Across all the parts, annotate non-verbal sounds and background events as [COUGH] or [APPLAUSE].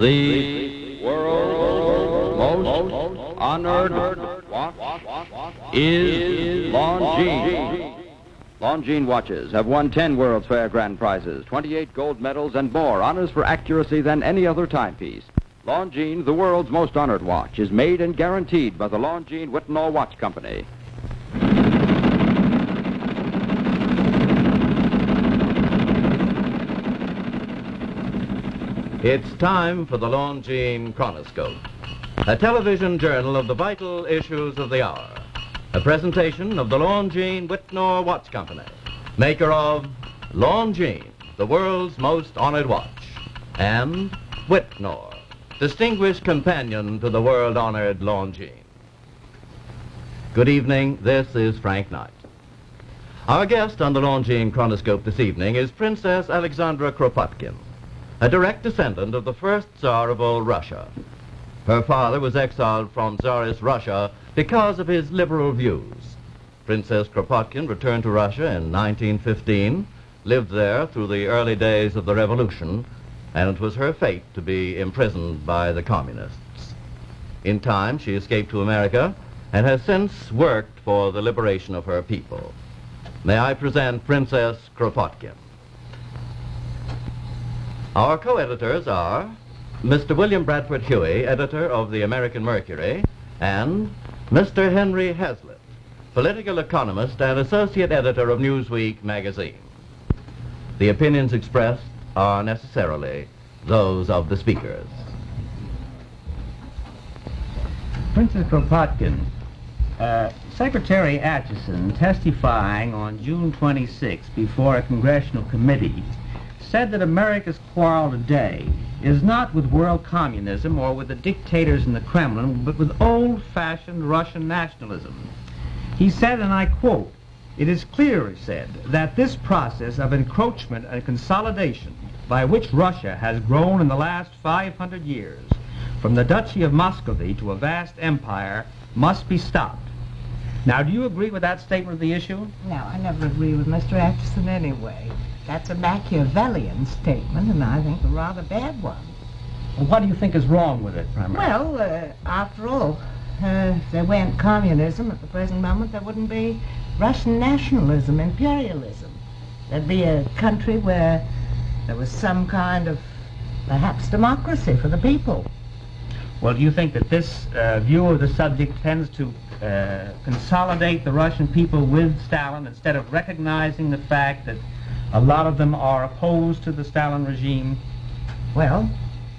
The world's most honored watch is Longines. Longines watches have won 10 World's Fair grand prizes, 28 gold medals, and more honors for accuracy than any other timepiece. Longines, the world's most honored watch, is made and guaranteed by the Longines Wittnauer Watch Company. It's time for the Longines Chronoscope, a television journal of the vital issues of the hour. A presentation of the Longines Wittnauer Watch Company, maker of Longines, the world's most honored watch, and Wittnauer, distinguished companion to the world-honored Longines. Good evening, this is Frank Knight. Our guest on the Longines Chronoscope this evening is Princess Alexandra Kropotkin a direct descendant of the first Tsar of old Russia. Her father was exiled from Tsarist Russia because of his liberal views. Princess Kropotkin returned to Russia in 1915, lived there through the early days of the revolution, and it was her fate to be imprisoned by the communists. In time, she escaped to America and has since worked for the liberation of her people. May I present Princess Kropotkin. Our co-editors are Mr. William Bradford Huie, editor of the American Mercury, and Mr. Henry Hazlitt, political economist and associate editor of Newsweek magazine. The opinions expressed are necessarily those of the speakers. Princess Kropotkin, uh, Secretary Acheson, testifying on June 26 before a congressional committee, said that America's quarrel today is not with world communism or with the dictators in the Kremlin, but with old-fashioned Russian nationalism. He said, and I quote, it is clear, he said, that this process of encroachment and consolidation by which Russia has grown in the last 500 years from the Duchy of Muscovy to a vast empire must be stopped. Now, do you agree with that statement of the issue? No, I never agree with Mr. Acheson anyway. That's a Machiavellian statement, and I think a rather bad one. Well, what do you think is wrong with it, primarily? Well, uh, after all, uh, if there weren't communism at the present moment, there wouldn't be Russian nationalism, imperialism. There'd be a country where there was some kind of, perhaps, democracy for the people. Well, do you think that this uh, view of the subject tends to uh, consolidate the Russian people with Stalin instead of recognizing the fact that a lot of them are opposed to the Stalin regime. Well,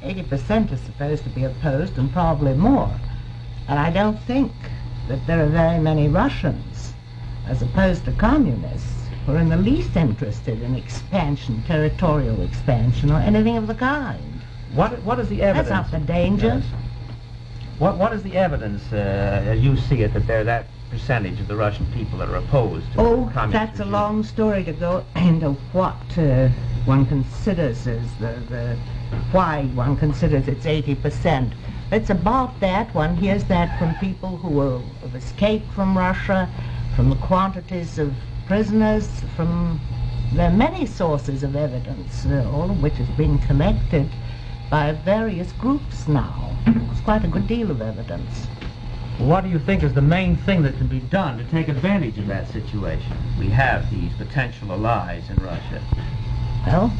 80% is supposed to be opposed and probably more. And I don't think that there are very many Russians, as opposed to communists, who are in the least interested in expansion, territorial expansion, or anything of the kind. What, what is the evidence? That's not the danger. Yes. What, what is the evidence, uh, as you see it, that they're that percentage of the Russian people that are opposed to Oh, that's a long story to go into what uh, one considers as the, the why one considers it's 80%. It's about that. One hears that from people who are, have escaped from Russia, from the quantities of prisoners, from there are many sources of evidence, uh, all of which has been collected by various groups now. It's quite a good deal of evidence. What do you think is the main thing that can be done to take advantage of that situation? We have these potential allies in Russia. Well,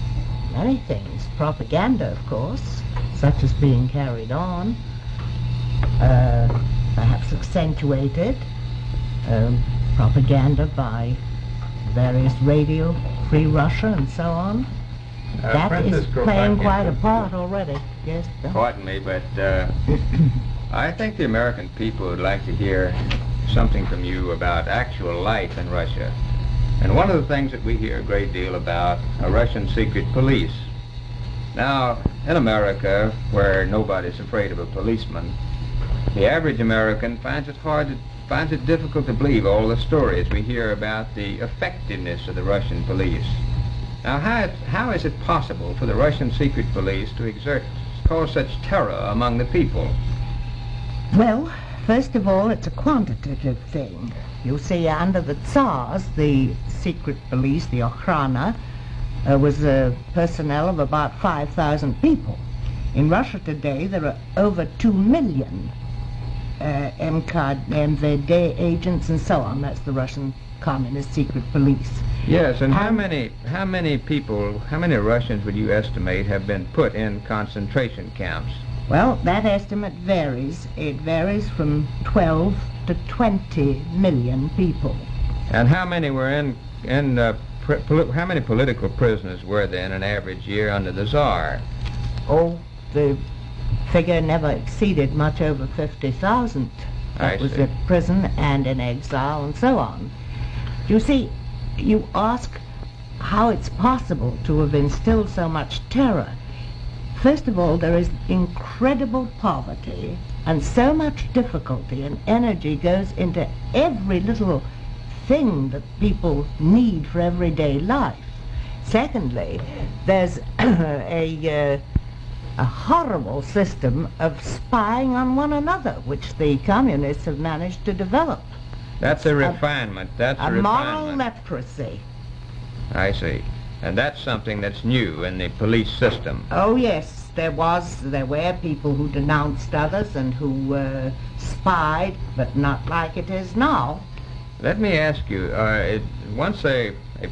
many things. Propaganda, of course, such as being carried on, uh, perhaps accentuated. Um, propaganda by various radio, Free Russia, and so on. Uh, that is Princess playing Kropotkin. quite a part already. Yes, Bill? Pardon me, but uh, [CLEARS THROAT] I think the American people would like to hear something from you about actual life in Russia. And one of the things that we hear a great deal about are Russian secret police. Now, in America, where nobody's afraid of a policeman, the average American finds it hard to, finds it difficult to believe all the stories we hear about the effectiveness of the Russian police. Now, how, how is it possible for the Russian secret police to exert, cause such terror among the people? Well, first of all, it's a quantitative thing. You see, under the Tsars, the secret police, the Okhrana, uh, was a personnel of about 5,000 people. In Russia today, there are over 2 million uh, MKD, MVD agents and so on. That's the Russian Communist Secret Police. Yes, and how many how many people, how many Russians would you estimate have been put in concentration camps? Well, that estimate varies. It varies from 12 to 20 million people. And how many were in in uh, how many political prisoners were there in an average year under the Tsar? Oh, the figure never exceeded much over 50,000. That I was see. in prison and in exile and so on. You see, you ask how it's possible to have instilled so much terror. First of all, there is incredible poverty and so much difficulty and energy goes into every little thing that people need for everyday life. Secondly, there's [COUGHS] a, uh, a horrible system of spying on one another, which the communists have managed to develop. That's a refinement. That's a, A moral leprosy. I see. And that's something that's new in the police system. Oh yes, there was, there were people who denounced others and who uh, spied, but not like it is now. Let me ask you, uh, it, once a, a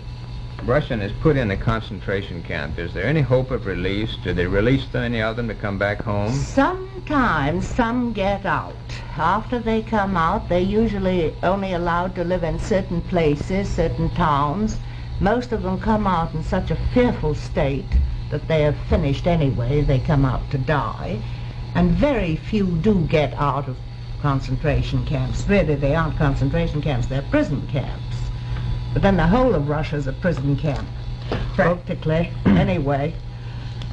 Russian is put in a concentration camp, is there any hope of release? Do they release any of them to come back home? Sometimes some get out. After they come out, they're usually only allowed to live in certain places, certain towns. Most of them come out in such a fearful state that they have finished anyway. They come out to die. And very few do get out of concentration camps. Really, they aren't concentration camps, they're prison camps. But then the whole of Russia's a prison camp, practically, [CLEARS THROAT] anyway.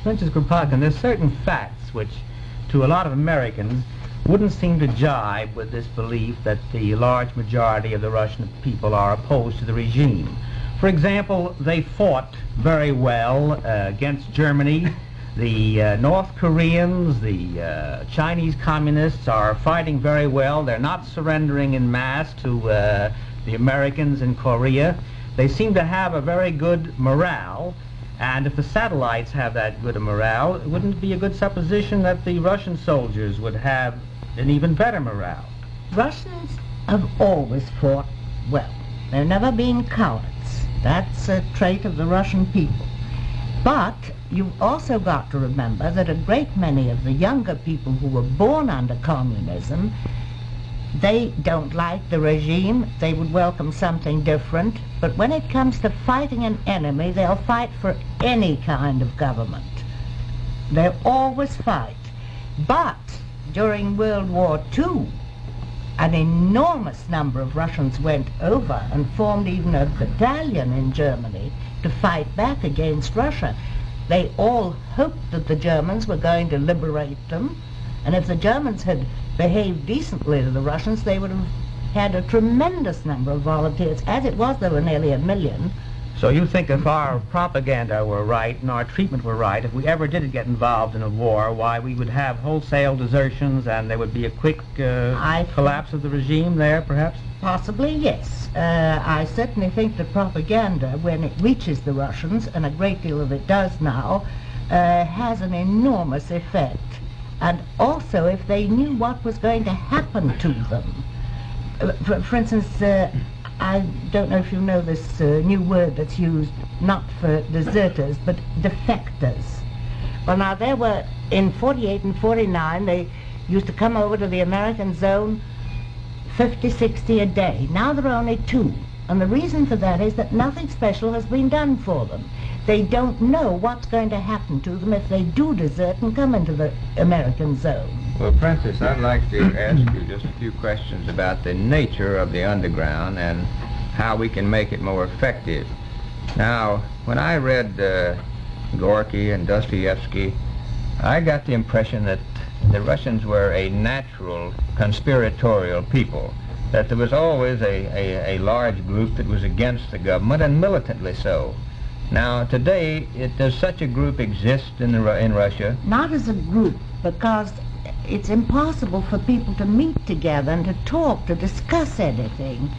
Princess Kropotkin, there's certain facts which, to a lot of Americans, wouldn't seem to jibe with this belief that the large majority of the Russian people are opposed to the regime. For example, they fought very well uh, against Germany. [LAUGHS] The uh, North Koreans, the uh, Chinese communists are fighting very well. They're not surrendering in mass to uh, the Americans in Korea. They seem to have a very good morale. And if the satellites have that good a morale, wouldn't it be a good supposition that the Russian soldiers would have an even better morale? Russians have always fought well. They've never been cowards. That's a trait of the Russian people. But you've also got to remember that a great many of the younger people who were born under communism, they don't like the regime. They would welcome something different. But when it comes to fighting an enemy, they'll fight for any kind of government. They'll always fight. But during World War II, an enormous number of Russians went over and formed even a battalion in Germany to fight back against Russia. They all hoped that the Germans were going to liberate them, and if the Germans had behaved decently to the Russians, they would have had a tremendous number of volunteers. As it was, there were nearly a million. So you think if our propaganda were right and our treatment were right, if we ever did get involved in a war, why we would have wholesale desertions and there would be a quick uh, collapse of the regime there, perhaps? Possibly, yes. Uh, I certainly think that propaganda, when it reaches the Russians, and a great deal of it does now, uh, has an enormous effect. And also, if they knew what was going to happen to them. Uh, For, for instance, uh, I don't know if you know this uh, new word that's used not for deserters, but defectors. Well, now, there were, in 48 and 49, they used to come over to the American zone 50, 60 a day. Now there are only two. And the reason for that is that nothing special has been done for them. They don't know what's going to happen to them if they do desert and come into the American zone. Well, Princess, I'd like to ask you just a few questions about the nature of the underground and how we can make it more effective. Now, when I read uh, Gorky and Dostoevsky, I got the impression that the Russians were a natural conspiratorial people, that there was always a, a, a large group that was against the government, and militantly so. Now, today, it, does such a group exist in, the, in Russia? Not as a group, because it's impossible for people to meet together and to talk, to discuss anything.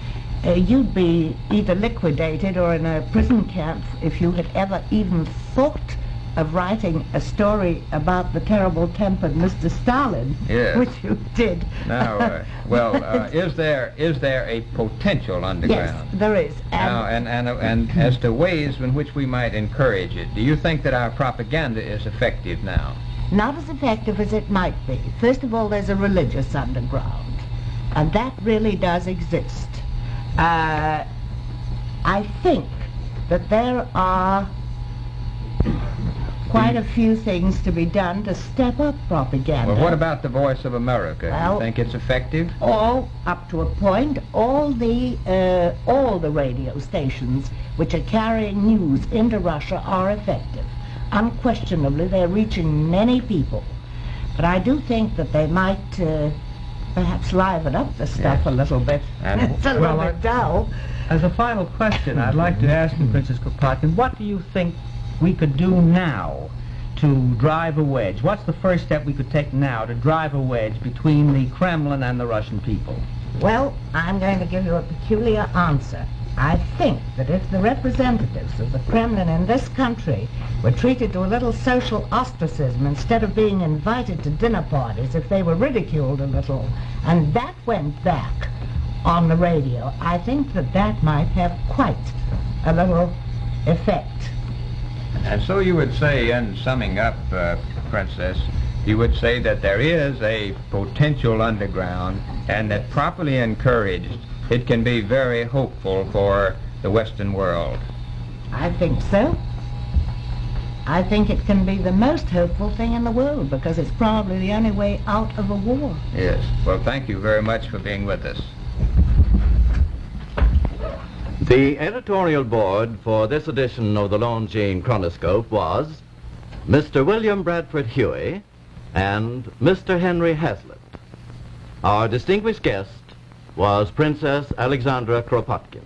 Uh, you'd be either liquidated or in a prison camp if you had ever even thought of writing a story about the terrible tempered Mr. Stalin, Yes. which you did. Now, uh, well, uh, is there is there a potential underground? yes, there is. And Now, and, and, and as to ways in which we might encourage it, do you think that our propaganda is effective now? not as effective as it might be. First of all, there's a religious underground, and that really does exist. Uh, I think that there are quite a few things to be done to step up propaganda. Well, what about the Voice of America? do Well- you think it's effective? all up to a point all the uh, all the radio stations which are carrying news into Russia are effective unquestionably they're reaching many people but I do think that they might uh, perhaps liven up the stuff Yes. a little bit And- [LAUGHS] it's a little Well, I- bit dull As a final question, I'd like to ask you, Princess Kropotkin, what do you think we could do now to drive a wedge? What's the first step we could take now to drive a wedge between the Kremlin and the Russian people? Well, I'm going to give you a peculiar answer. I think that if the representatives of the Kremlin in this country were treated to a little social ostracism instead of being invited to dinner parties, if they were ridiculed a little, and that went back on the radio, I think that that might have quite a little effect. And so you would say, in summing up, uh, Princess, you would say that there is a potential underground and that properly encouraged, it can be very hopeful for the Western world. I think so. I think it can be the most hopeful thing in the world because it's probably the only way out of a war. Yes. Well, thank you very much for being with us. The editorial board for this edition of the Longines Chronoscope was Mr. William Bradford Huie and Mr. Henry Hazlitt. Our distinguished guest was Princess Alexandra Kropotkin.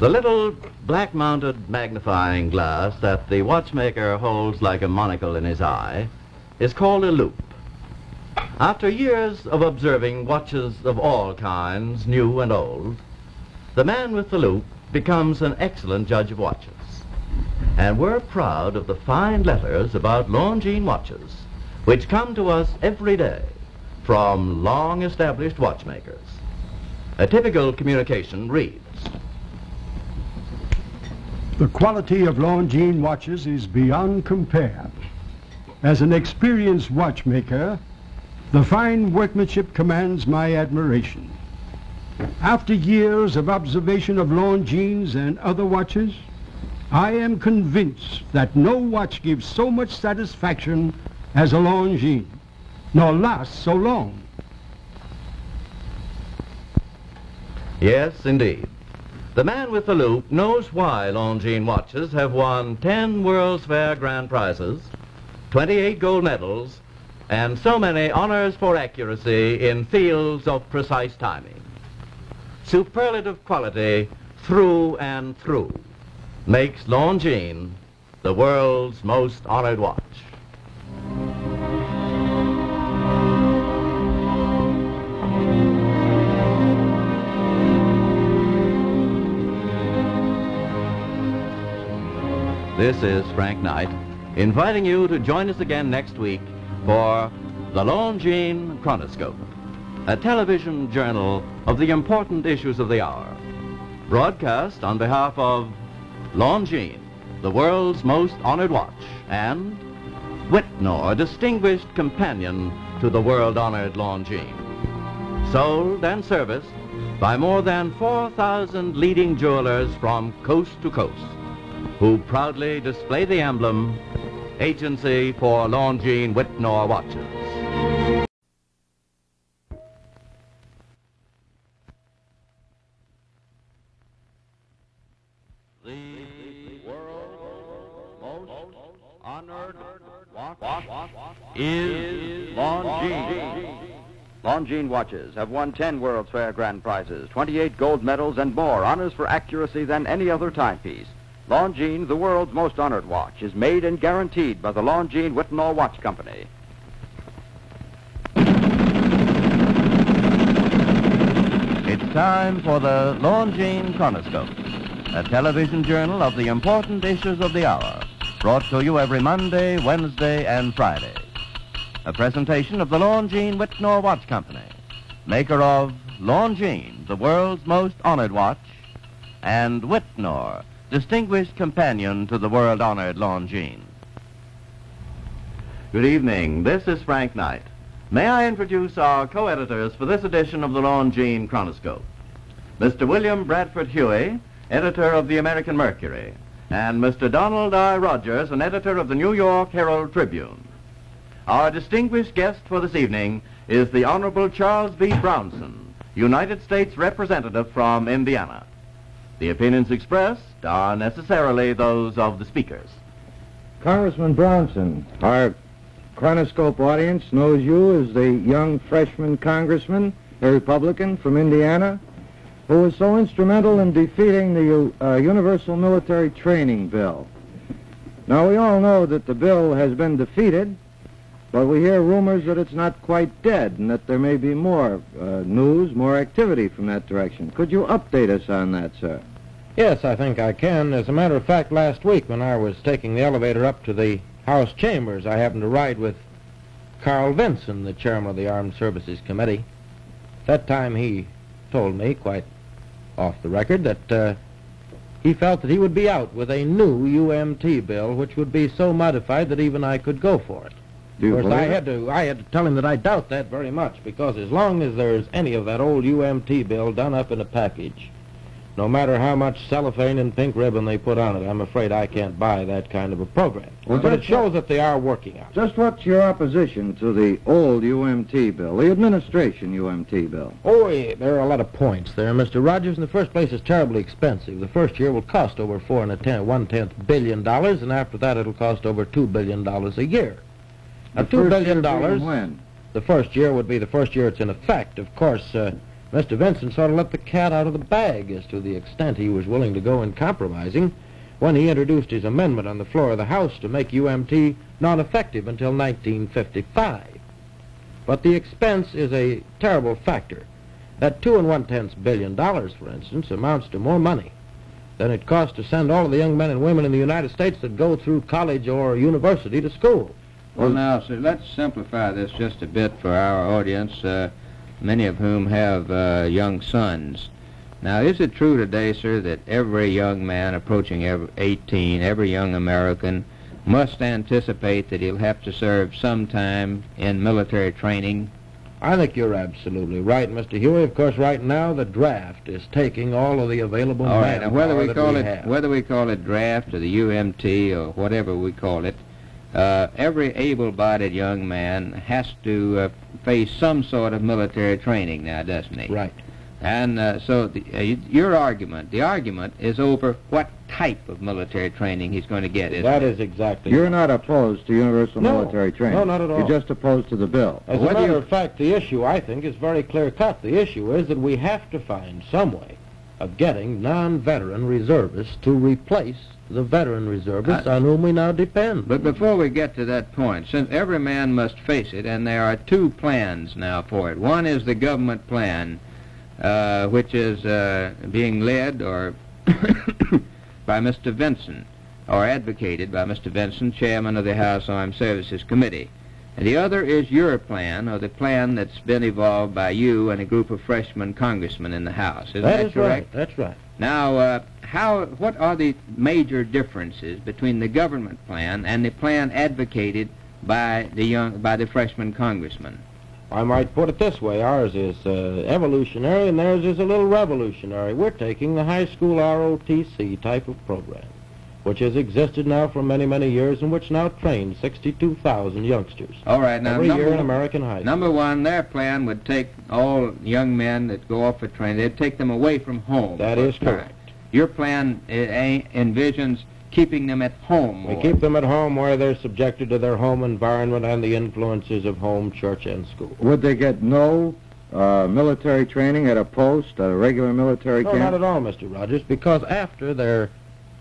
The little black-mounted magnifying glass that the watchmaker holds like a monocle in his eye is called a loupe. After years of observing watches of all kinds, new and old, the man with the loupe becomes an excellent judge of watches. And we're proud of the fine letters about Longines watches, which come to us every day from long-established watchmakers. A typical communication reads, The quality of Longines watches is beyond compare. As an experienced watchmaker, the fine workmanship commands my admiration. After years of observation of Longines and other watches, I am convinced that no watch gives so much satisfaction as a Longines, nor lasts so long. Yes, indeed. The man with the loupe knows why Longines watches have won 10 World's Fair grand prizes, 28 gold medals, and so many honors for accuracy in fields of precise timing. Superlative quality through and through makes Longines the world's most honored watch. This is Frank Knight, inviting you to join us again next week for the Longines Chronoscope, a television journal of the important issues of the hour. Broadcast on behalf of Longines, the world's most honored watch, and Wittnauer, distinguished companion to the world-honored Longines. Sold and serviced by more than 4,000 leading jewelers from coast to coast who proudly display the emblem Agency for Longines Wittnauer Watches. The world's most honored watch is Longines. Longines watches have won 10 World's Fair grand prizes, 28 gold medals, and more honors for accuracy than any other timepiece. Longines, the world's most honored watch, is made and guaranteed by the Longines Wittnauer Watch Company. It's time for the Longines Chronoscope. a television journal of the important issues of the hour, brought to you every Monday, Wednesday, and Friday. A presentation of the Longines Wittnauer Watch Company, maker of Longines, the world's most honored watch, and Wittnauer, distinguished companion to the world-honored Longines. Good evening. This is Frank Knight. May I introduce our co-editors for this edition of the Longines Chronoscope? Mr. William Bradford Huie, editor of the American Mercury, and Mr. Donald I. Rogers, an editor of the New York Herald Tribune. Our distinguished guest for this evening is the Honorable Charles B. Brownson, United States Representative from Indiana. The opinions expressed are necessarily those of the speakers. Congressman Brownson, our chronoscope audience knows you as the young freshman congressman, a Republican from Indiana, who was so instrumental in defeating the uh, Universal Military Training Bill. Now, we all know that the bill has been defeated, but we hear rumors that it's not quite dead and that there may be more uh, news, more activity from that direction. Could you update us on that, sir? Yes, I think I can. As a matter of fact, last week when I was taking the elevator up to the House chambers, I happened to ride with Carl Vinson, the chairman of the Armed Services Committee. That time he told me, quite off the record, that uh, he felt that he would be out with a new UMT bill, which would be so modified that even I could go for it. Do you of course, I had to I had to tell him that I doubt that very much because as long as there's any of that old UMT bill done up in a package, no matter how much cellophane and pink ribbon they put on it, I'm afraid I can't buy that kind of a program. Well, but it shows that they are working on it. Just what's your opposition to the old UMT bill, the administration UMT bill? Oh, yeah, there are a lot of points there, Mr. Rogers. In the first place, it's terribly expensive. The first year will cost over four and a ten, one tenth billion dollars, and after that, it'll cost over two billion dollars a year. Now, The two billion dollars. When? The first year would be the first year it's in effect. Of course, uh, Mr. Vinson sort of let the cat out of the bag as to the extent he was willing to go in compromising when he introduced his amendment on the floor of the House to make UMT non-effective until 1955. But the expense is a terrible factor. That two and one-tenths billion dollars, for instance, amounts to more money than it costs to send all of the young men and women in the United States that go through college or university to school. Well, now, sir, let's simplify this just a bit for our audience, uh, many of whom have uh, young sons. Now, is it true today, sir, that every young man approaching ev 18, every young American, must anticipate that he'll have to serve some time in military training? I think you're absolutely right, Mr. Huie. Of course, right now the draft is taking all of the available All right. Now, whether we call we it have. whether we call it draft or the UMT or whatever we call it, uh, every able-bodied young man has to uh, face some sort of military training now, doesn't he? Right. And uh, so the, uh, your argument, the argument is over what type of military training he's going to get. Isn't That it? is exactly. You're right. not opposed to universal No. military training. No, not at all. You're just opposed to the bill. As What a matter of fact, the issue I think is very clear cut. The issue is that we have to find some way of getting non-veteran reservists to replace the veteran reservists I- on whom we now depend. But before we get to that point, since every man must face it, and there are two plans now for it. One is the government plan, uh, which is uh, being led or [COUGHS] by Mr. Vinson, or advocated by Mr. Vinson, chairman of the House Armed Services Committee. And the other is your plan, or the plan that's been evolved by you and a group of freshman congressmen in the House. Isn't that, that is correct? right. That's right. Now, uh, how, what are the major differences between the government plan and the plan advocated by the young, by the freshman congressman? I might put it this way. Ours is uh, evolutionary and theirs is a little revolutionary. We're taking the high school ROTC type of program, which has existed now for many, many years and which now trains 62,000 youngsters All right, now every number, year in American high school. number one, their plan would take all young men that go off for training, they'd take them away from home. That is for a is time. correct. Your plan uh, envisions keeping them at home. We keep them at home where they're subjected to their home environment and the influences of home, church, and school. Would they get no uh, military training at a post, a regular military No, camp? not at all, Mr. Rogers, because after their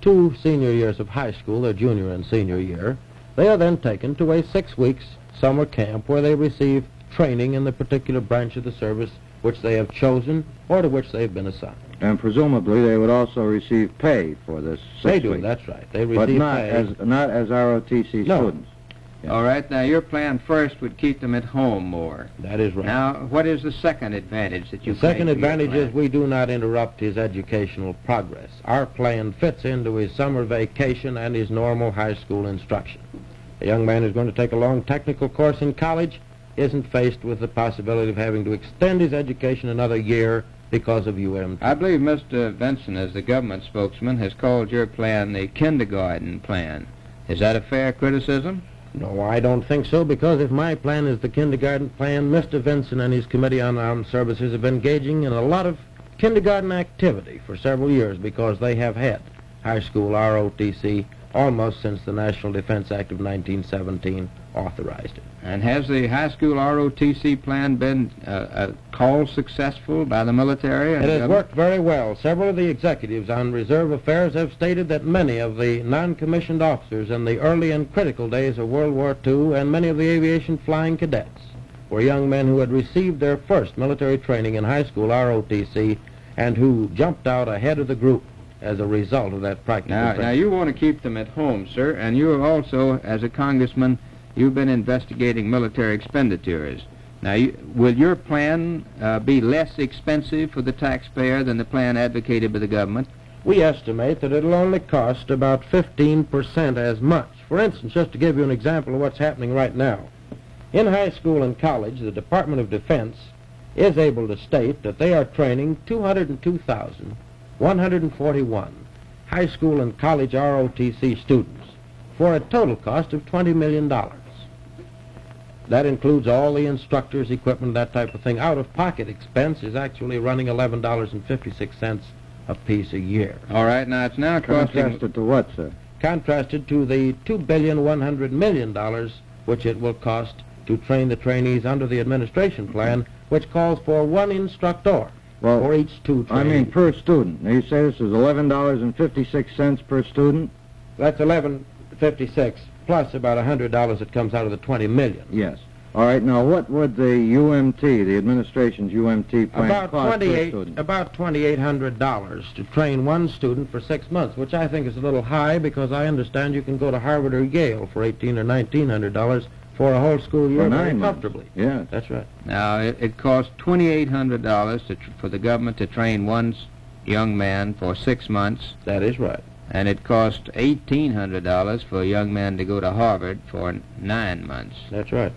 two senior years of high school, their junior and senior year, they are then taken to a six weeks summer camp where they receive training in the particular branch of the service which they have chosen or to which they've been assigned. And presumably they would also receive pay for this six They do, weeks. that's right. They But receive not pay. as not as ROTC No. students. Yeah. All right, now your plan first would keep them at home more. That is right. Now, what is the second advantage that you the second claim for your advantage is we do not interrupt his educational progress. Our plan fits into his summer vacation and his normal high school instruction. A young man who's going to take a long technical course in college isn't faced with the possibility of having to extend his education another year because of UMT. I believe Mr. Vinson, as the government spokesman, has called your plan the kindergarten plan. Is that a fair criticism? No, I don't think so, because if my plan is the kindergarten plan, Mr. Vinson and his Committee on Armed Services have been engaging in a lot of kindergarten activity for several years because they have had high school ROTC almost since the National Defense Act of 1917 authorized it. And has the high school ROTC plan been uh, uh, called successful by the military? and It has worked very well. Several of the executives on reserve affairs have stated that many of the non-commissioned officers in the early and critical days of World War II and many of the aviation flying cadets were young men who had received their first military training in high school ROTC and who jumped out ahead of the group as a result of that practical Now, now you want to keep them at home, sir, and you have also, as a congressman, you've been investigating military expenditures. Now, you, will your plan uh, be less expensive for the taxpayer than the plan advocated by the government? We estimate that it'll only cost about 15% as much. For instance, just to give you an example of what's happening right now, in high school and college, the Department of Defense is able to state that they are training 202,141 high school and college ROTC students for a total cost of $20 million. That includes all the instructors, equipment, that type of thing. Out-of-pocket expense is actually running $11.56 a piece a year. All right, now it's now costing... Contrasted to what, sir? contrasted to the two billion one hundred million dollars which it will cost to train the trainees under the administration plan, which calls for one instructor Well, for each two trainees. I mean per student. Now you say this is eleven dollars and fifty-six cents per student. that's eleven fifty six plus about a hundred dollars that comes out of the twenty million. Yes. All right. Now, what would the UMT, the administration's UMT plan About cost per twenty-eight, student? about twenty-eight hundred dollars to train one student for six months, which I think is a little high because I understand you can go to Harvard or Yale for eighteen or nineteen hundred dollars for a whole school year For very months. comfortably. Yes. That's right. Now, it, it costs $2,800 tr- for the government to train one young man for six months, That is right. And it cost $1,800 for a young man to go to Harvard for nine months. That's right.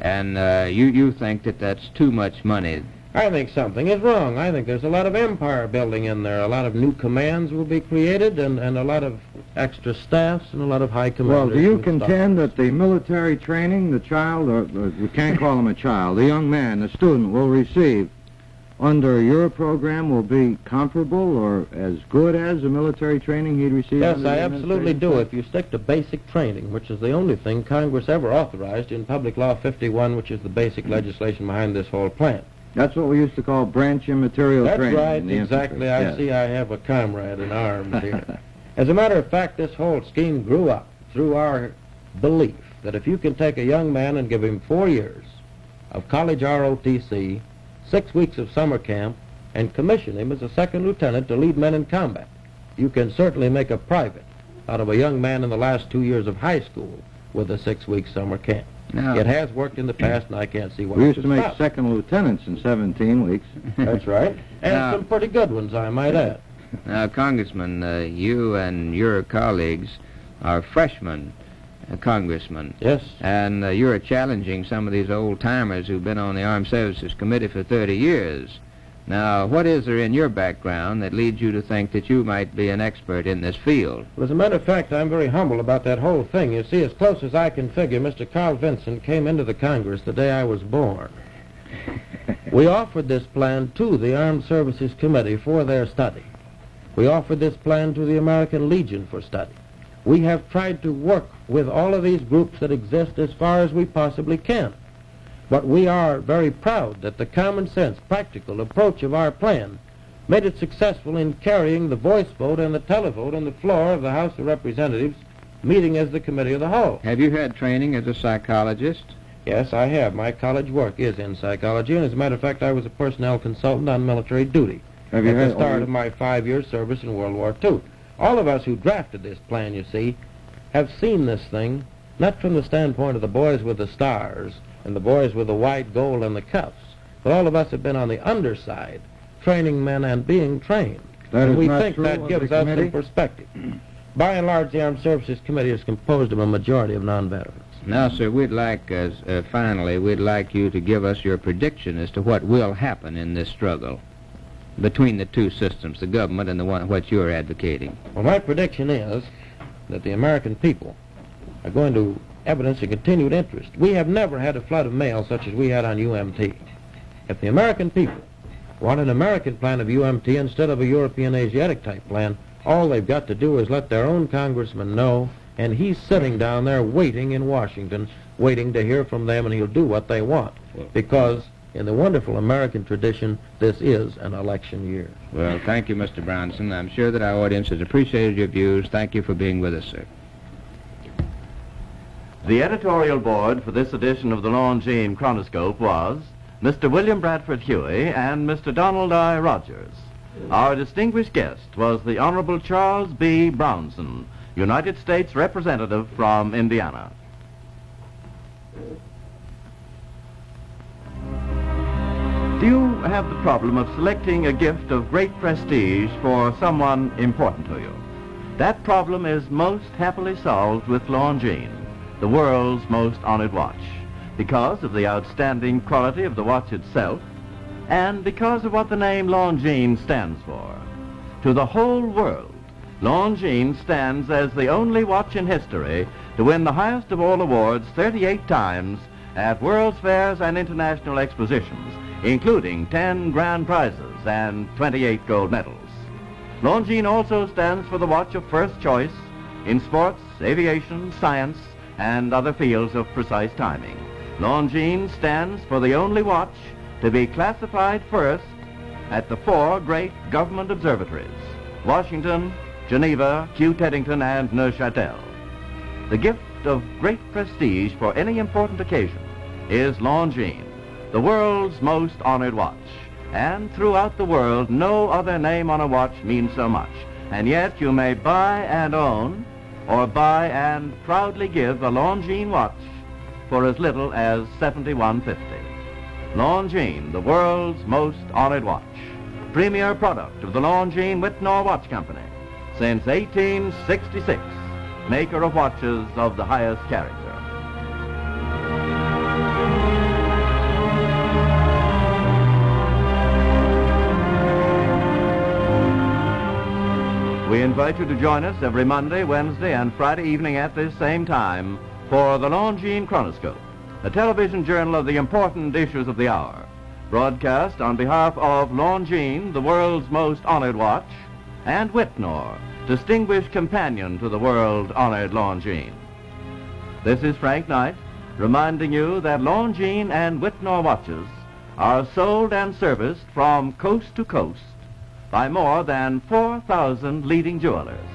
And uh, you, you think that that's too much money. I think something is wrong. I think there's a lot of empire building in there. A lot of new commands will be created and, and a lot of extra staffs and a lot of high Well, do you and stuff. contend that the military training the child, or, or we can't call him a child, the young man, the student, will receive under your program will be comparable or as good as the military training he'd receive? Yes, I absolutely do. If you stick to basic training, which is the only thing Congress ever authorized in Public Law 51, which is the basic legislation behind this whole plan. That's what we used to call branch immaterial That's training. That's right, exactly. infantry. I Yes. see I have a comrade in arms [LAUGHS] here. As a matter of fact, this whole scheme grew up through our belief that if you can take a young man and give him four years of college ROTC, six weeks of summer camp, and commission him as a second lieutenant to lead men in combat, you can certainly make a private out of a young man in the last two years of high school with a six-week summer camp. Now, It has worked in the past, and I can't see why We used to make stop. second lieutenants in 17 weeks. That's right. [LAUGHS] And Now- some pretty good ones, I might add. now, Congressman, uh, you and your colleagues are freshmen congressmen, Yes. and uh, you're challenging some of these old timers who've been on the Armed Services Committee for 30 years. Now, what is there in your background that leads you to think that you might be an expert in this field? Well, as a matter of fact, I'm very humble about that whole thing. You see, as close as I can figure, Mr. Carl Vinson came into the Congress the day I was born. [LAUGHS] We offered this plan to the Armed Services Committee for their study. We offered this plan to the American Legion for study. We have tried to work with all of these groups that exist as far as we possibly can. But we are very proud that the common sense, practical approach of our plan made it successful in carrying the voice vote and the teller vote on the floor of the House of Representatives, meeting as the Committee of the Whole. Have you had training as a psychologist? Yes, I have. My college work is in psychology, and as a matter of fact, I was a personnel consultant on military duty Have you at had the start of my five-year service in World War II. All of us who drafted this plan, you see, have seen this thing not from the standpoint of the boys with the stars and the boys with the white gold and the cuffs, but all of us have been on the underside, training men and being trained. That and we think that gives us some perspective. By and large, the Armed Services Committee is composed of a majority of non-veterans. Now, sir, we'd like, as uh, finally, we'd like you to give us your prediction as to what will happen in this struggle between the two systems, the government and the one what you're advocating. Well, my prediction is that the American people are going to evidence a continued interest. We have never had a flood of mail such as we had on UMT. If the American people want an American plan of UMT instead of a European Asiatic type plan, all they've got to do is let their own congressman know, and he's sitting down there waiting in Washington, waiting to hear from them, and he'll do what they want. Because in the wonderful American tradition, this is an election year. Well, thank you, Mr. Brownson. I'm sure that our audience has appreciated your views. Thank you for being with us, sir. The editorial board for this edition of the Longines Chronoscope was Mr. William Bradford Huie and Mr. Donald I. Rogers. Our distinguished guest was the Honorable Charles B. Brownson, United States Representative from Indiana. Do you have the problem of selecting a gift of great prestige for someone important to you? That problem is most happily solved with Longines, the world's most honored watch, because of the outstanding quality of the watch itself and because of what the name Longines stands for. To the whole world, Longines stands as the only watch in history to win the highest of all awards 38 times at World's Fairs and International Expositions, including 10 grand prizes and 28 gold medals. Longines also stands for the watch of first choice in sports, aviation, science, and other fields of precise timing. Longines stands for the only watch to be classified first at the four great government observatories, Washington, Geneva, Kew Teddington, and Neuchâtel. The gift of great prestige for any important occasion is Longines, the world's most honored watch. And throughout the world, no other name on a watch means so much. And yet you may buy and own, or buy and proudly give a Longines watch for as little as 71.50. Longines, the world's most honored watch. Premier product of the Longines Wittnauer Watch Company since 1866. Maker of watches of the highest character. We invite you to join us every Monday, Wednesday, and Friday evening at this same time for the Longines Chronoscope, a television journal of the important issues of the hour, broadcast on behalf of Longines, the world's most honored watch, and Wittnauer, distinguished companion to the world-honored Longines. This is Frank Knight, reminding you that Longines and Wittnauer watches are sold and serviced from coast to coast by more than 4,000 leading jewelers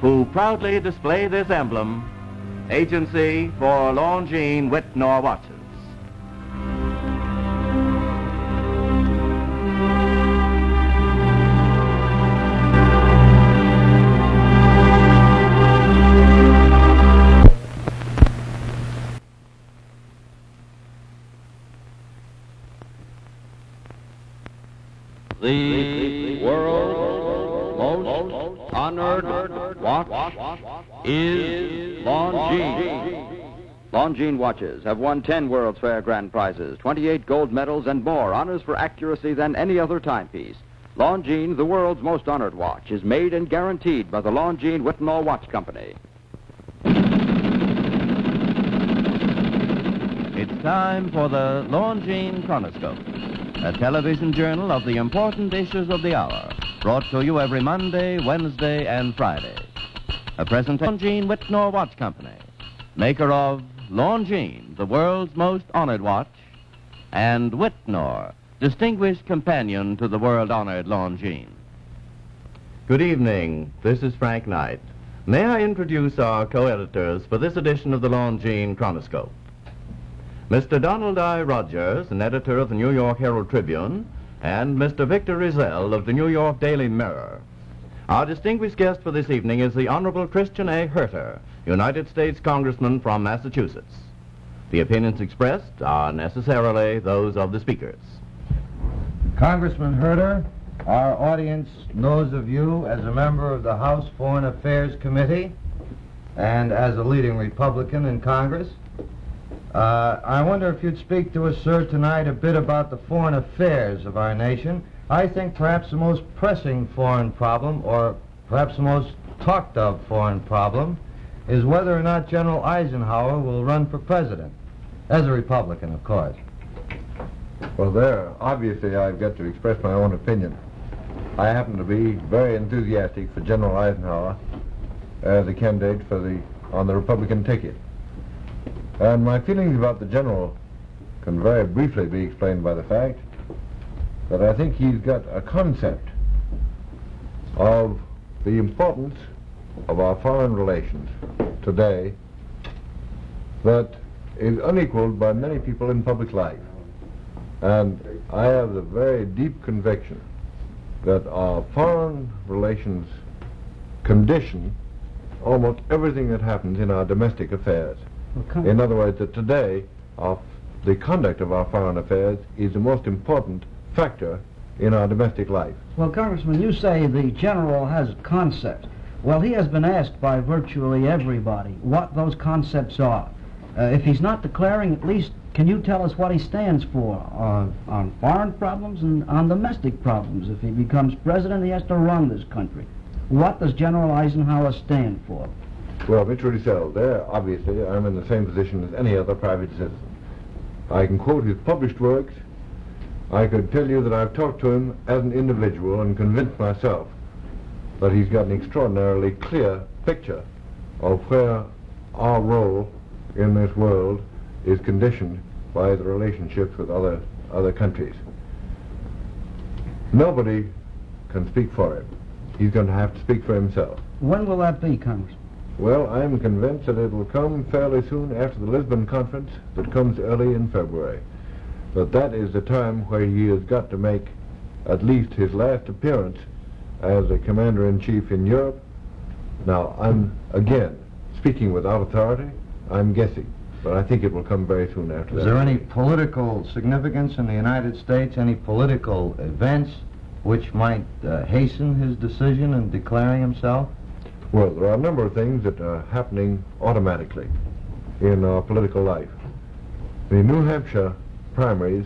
who proudly display this emblem, Agency for Longines Wittnauer Watches. The world's most watch is Longines. Longines watches have won 10 World's Fair grand prizes, 28 gold medals, and more honors for accuracy than any other timepiece. Longines, the world's most honored watch, is made and guaranteed by the Longines Wittnauer Watch Company. It's time for the Longines Chronoscope, a television journal of the important issues of the hour, brought to you every Monday, Wednesday, and Friday. A presentation Longines Wittnauer Watch Company, maker of Longines, the world's most honored watch, and Wittnauer, distinguished companion to the world-honored Longines. Good evening. This is Frank Knight. May I introduce our co-editors for this edition of the Longines Chronoscope? Mr. Donald I. Rogers, an editor of the New York Herald Tribune, and Mr. Victor Riesel of the New York Daily Mirror. Our distinguished guest for this evening is the Honorable Christian A. Herter, United States Congressman from Massachusetts. The opinions expressed are necessarily those of the speakers. Congressman Herter, our audience knows of you as a member of the House Foreign Affairs Committee and as a leading Republican in Congress. Uh, I wonder if you'd speak to us, sir, tonight a bit about the foreign affairs of our nation. I think perhaps the most pressing foreign problem, or perhaps the most talked of foreign problem, is whether or not General Eisenhower will run for president. As a Republican, of course. Well, there, obviously, I've got to express my own opinion. I happen to be very enthusiastic for General Eisenhower as a candidate for the on the Republican ticket. And my feelings about the general can very briefly be explained by the fact that I think he's got a concept of the importance of our foreign relations today that is unequaled by many people in public life. And I have the very deep conviction that our foreign relations condition almost everything that happens in our domestic affairs. In other words, that today our, the conduct of our foreign affairs is the most important factor in our domestic life. Well, Congressman, you say the general has concepts. Well, he has been asked by virtually everybody what those concepts are. Uh, if he's not declaring, at least can you tell us what he stands for uh, on foreign problems and on domestic problems? If he becomes president, he has to run this country. What does General Eisenhower stand for? Well, Mr. Riesel, there, obviously, I'm in the same position as any other private citizen. I can quote his published works. I could tell you that I've talked to him as an individual and convinced myself that he's got an extraordinarily clear picture of where our role in this world is conditioned by the relationships with other, other countries. Nobody can speak for him. He's going to have to speak for himself. When will that be, Congressman? Well, I'm convinced that it will come fairly soon after the Lisbon conference that comes early in February. But that is the time where he has got to make at least his last appearance as a commander-in-chief in Europe. Now, I'm, again, speaking without authority, I'm guessing, but I think it will come very soon after that. Is there any political significance in the United States, any political events which might uh, hasten his decision in declaring himself? Well, there are a number of things that are happening automatically in our political life. The New Hampshire primaries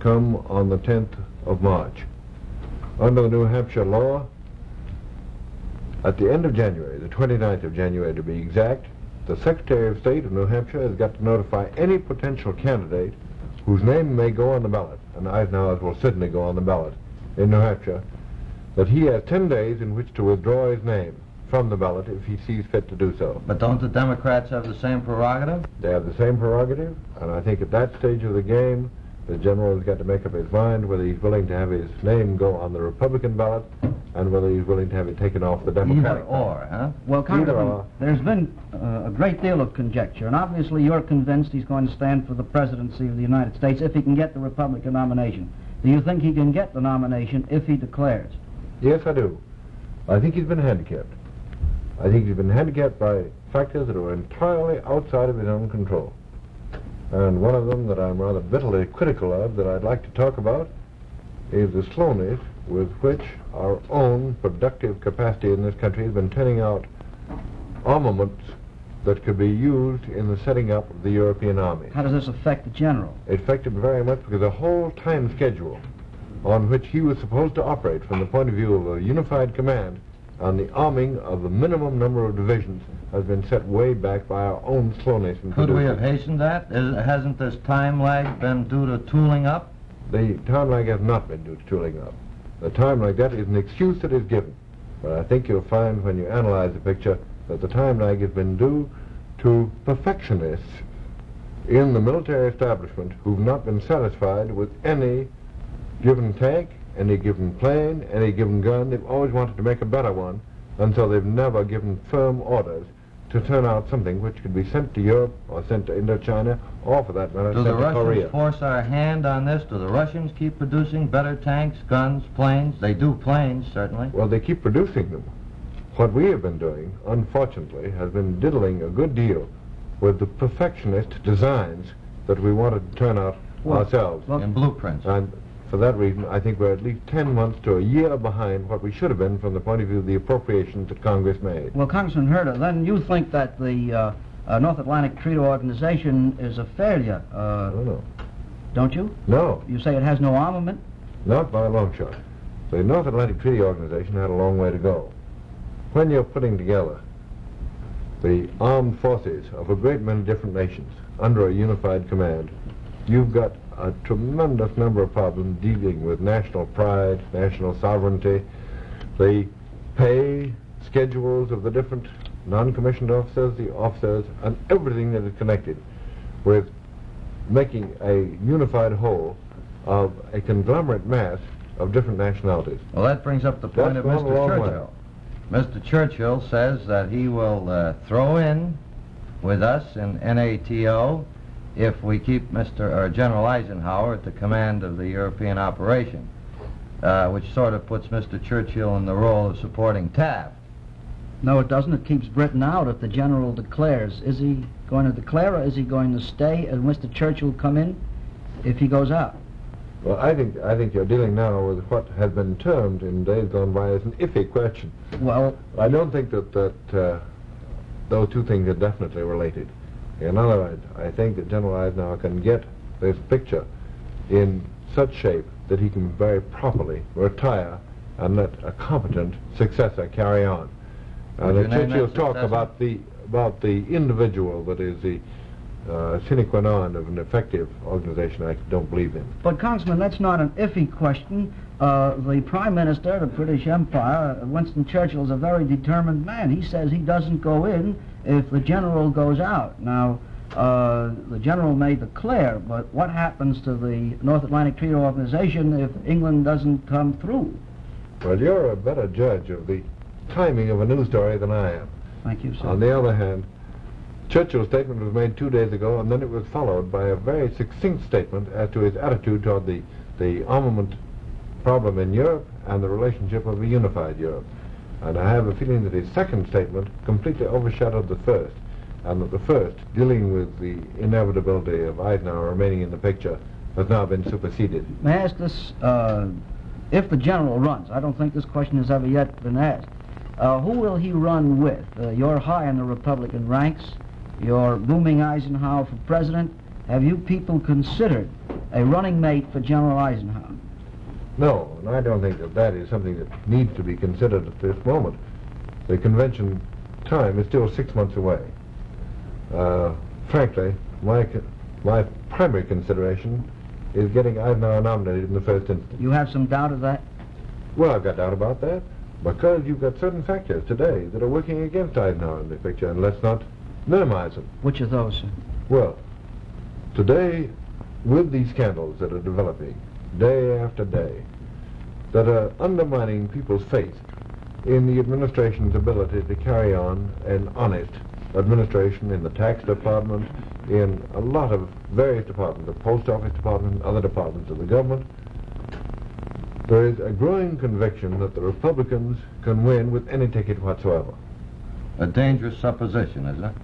come on the 10th of March. Under the New Hampshire law, at the end of January, the 29th of January to be exact, the Secretary of State of New Hampshire has got to notify any potential candidate whose name may go on the ballot, and Eisenhower's will certainly go on the ballot in New Hampshire, that he has 10 days in which to withdraw his name from the ballot if he sees fit to do so. But don't the Democrats have the same prerogative? They have the same prerogative, and I think at that stage of the game, the general has got to make up his mind whether he's willing to have his name go on the Republican ballot and whether he's willing to have it taken off the Democratic Either or, huh? Well, Congressman, there's been uh, a great deal of conjecture, and obviously you're convinced he's going to stand for the presidency of the United States if he can get the Republican nomination. Do you think he can get the nomination if he declares? Yes, I do. I think he's been handicapped. I think he's been handicapped by factors that are entirely outside of his own control. And one of them that I'm rather bitterly critical of that I'd like to talk about is the slowness with which our own productive capacity in this country has been turning out armaments that could be used in the setting up of the European army. How does this affect the general? It affected him very much because the whole time schedule on which he was supposed to operate from the point of view of a unified command on the arming of the minimum number of divisions has been set way back by our own slowness in Could we have hastened that? Is, hasn't this time lag been due to tooling up? The time lag has not been due to tooling up. The time lag that is an excuse that is given. But I think you'll find when you analyze the picture that the time lag has been due to perfectionists in the military establishment who've not been satisfied with any given tank, any given plane, any given gun. They've always wanted to make a better one, and so they've never given firm orders to turn out something which could be sent to Europe or sent to Indochina or, for that matter, Do the to Russians Korea. force our hand on this? Do the Russians keep producing better tanks, guns, planes? They do planes, certainly. Well, they keep producing them. What we have been doing, unfortunately, has been diddling a good deal with the perfectionist designs that we wanted to turn out Well, ourselves. In blueprints. And for that reason, I think we're at least 10 months to a year behind what we should have been from the point of view of the appropriations that Congress made. Well, Congressman Herter, then you think that the uh, uh, North Atlantic Treaty Organization is a failure, uh, No, no. don't you? No, You say it has no armament? not by a long shot. The North Atlantic Treaty Organization had a long way to go. When you're putting together the armed forces of a great many different nations under a unified command, you've got a tremendous number of problems dealing with national pride, national sovereignty, the pay schedules of the different non-commissioned officers, the officers, and everything that is connected with making a unified whole of a conglomerate mass of different nationalities. Well, that brings up the point That's of Mr. long way. Churchill. Mr. Churchill says that he will uh, throw in with us in NATO if we keep Mr. or General Eisenhower at the command of the European operation, uh, which sort of puts Mr. Churchill in the role of supporting Taft. No, it doesn't. It keeps Britain out if the general declares. Is he going to declare or is he going to stay and Mr. Churchill come in if he goes out? Well, I think I think you're dealing now with what has been termed in days gone by as an iffy question. Well, I don't think that that uh, those two things are definitely related. In other words, I think that General Eisenhower can get this picture in such shape that he can very properly retire and let a competent successor carry on. Would And you the name that Churchill's talk about the about the individual that is the uh, sine qua non of an effective organization, I don't believe in. but Congressman, that's not an iffy question. Uh, the Prime Minister of the British Empire, Winston Churchill, is a very determined man. He says he doesn't go in if the general goes out. Now, uh, the general may declare, but what happens to the North Atlantic Treaty Organization if England doesn't come through? Well, you're a better judge of the timing of a news story than I am. Thank you, sir. On the other hand, Churchill's statement was made two days ago, and then it was followed by a very succinct statement as to his attitude toward the, the armament problem in Europe and the relationship of a unified Europe. And I have a feeling that his second statement completely overshadowed the first, and that the first, dealing with the inevitability of Eisenhower remaining in the picture, has now been superseded. May I ask this? Uh, if the general runs, I don't think this question has ever yet been asked. Uh, who will he run with? Uh, you're high in the Republican ranks. You're booming Eisenhower for president. Have you people considered a running mate for General Eisenhower? No, and I don't think that that is something that needs to be considered at this moment. The convention time is still six months away. Uh, frankly, my my primary consideration is getting Eisenhower nominated in the first instance. You have some doubt of that? Well, I've got doubt about that because you've got certain factors today that are working against Eisenhower in the picture, and let's not minimize them. Which of those, sir? Well, today, with these scandals that are developing day after day, that are undermining people's faith in the administration's ability to carry on an honest administration in the tax department, in a lot of various departments, the post office department, and other departments of the government, there is a growing conviction that the Republicans can win with any ticket whatsoever. A dangerous supposition, isn't it?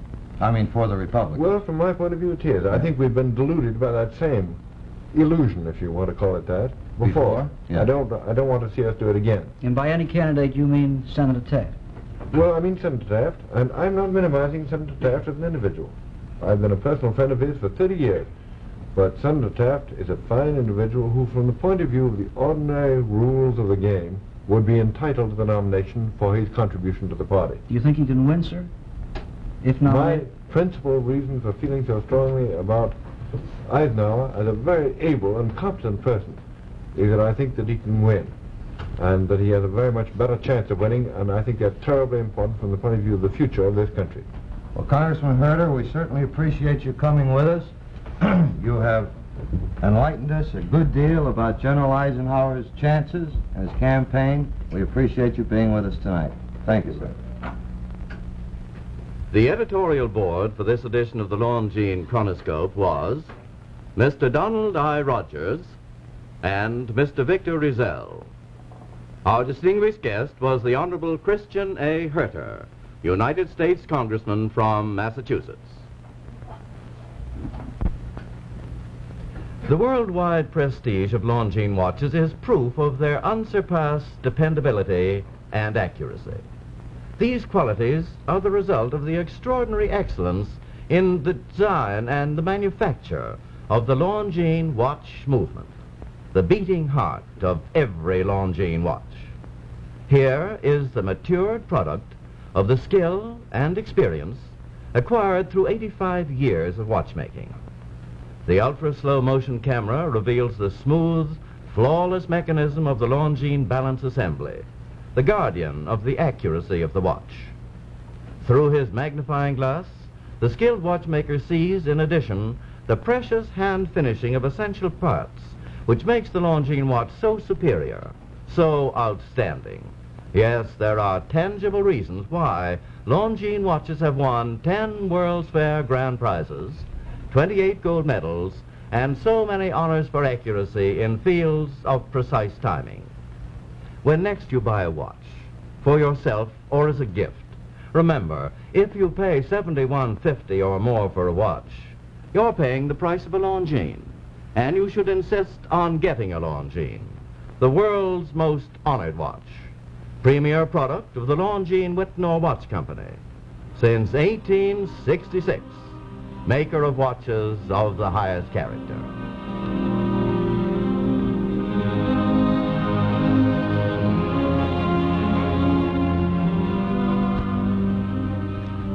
I mean, for the Republicans. Well, from my point of view, it is. I think we've been deluded by that same illusion, if you want to call it that, before. Before? Yeah. I don't. I don't want to see us do it again. And by any candidate, you mean Senator Taft? Well, I mean Senator Taft, and I'm not minimizing Senator Taft as an individual. I've been a personal friend of his for 30 years. But Senator Taft is a fine individual who, from the point of view of the ordinary rules of the game, would be entitled to the nomination for his contribution to the party. Do you think he can win, sir? If not, My principal reason for feeling so strongly about Eisenhower as a very able and competent person is that I think that he can win and that he has a very much better chance of winning and I think that's terribly important from the point of view of the future of this country. Well, Congressman Herter, we certainly appreciate you coming with us. [CLEARS THROAT] you have enlightened us a good deal about General Eisenhower's chances and his campaign. We appreciate you being with us tonight. Thank you, sir. The editorial board for this edition of the Longines Chronoscope was Mr. Donald I. Rogers and Mr. Victor Riesel. Our distinguished guest was the Honorable Christian A. Herter, United States Congressman from Massachusetts. The worldwide prestige of Longines watches is proof of their unsurpassed dependability and accuracy. These qualities are the result of the extraordinary excellence in the design and the manufacture of the Longines watch movement, the beating heart of every Longines watch. Here is the matured product of the skill and experience acquired through 85 years of watchmaking. The ultra-slow motion camera reveals the smooth, flawless mechanism of the Longines balance assembly, the guardian of the accuracy of the watch. Through his magnifying glass, the skilled watchmaker sees, in addition, the precious hand finishing of essential parts, which makes the Longines watch so superior, so outstanding. Yes, there are tangible reasons why Longines watches have won 10 World's Fair grand prizes, 28 gold medals, and so many honors for accuracy in fields of precise timing. When next you buy a watch, for yourself or as a gift, remember, if you pay 71.50 or more for a watch, you're paying the price of a Longines, and you should insist on getting a Longines, the world's most honored watch. Premier product of the Longines Wittnauer Watch Company since 1866 maker of watches of the highest character.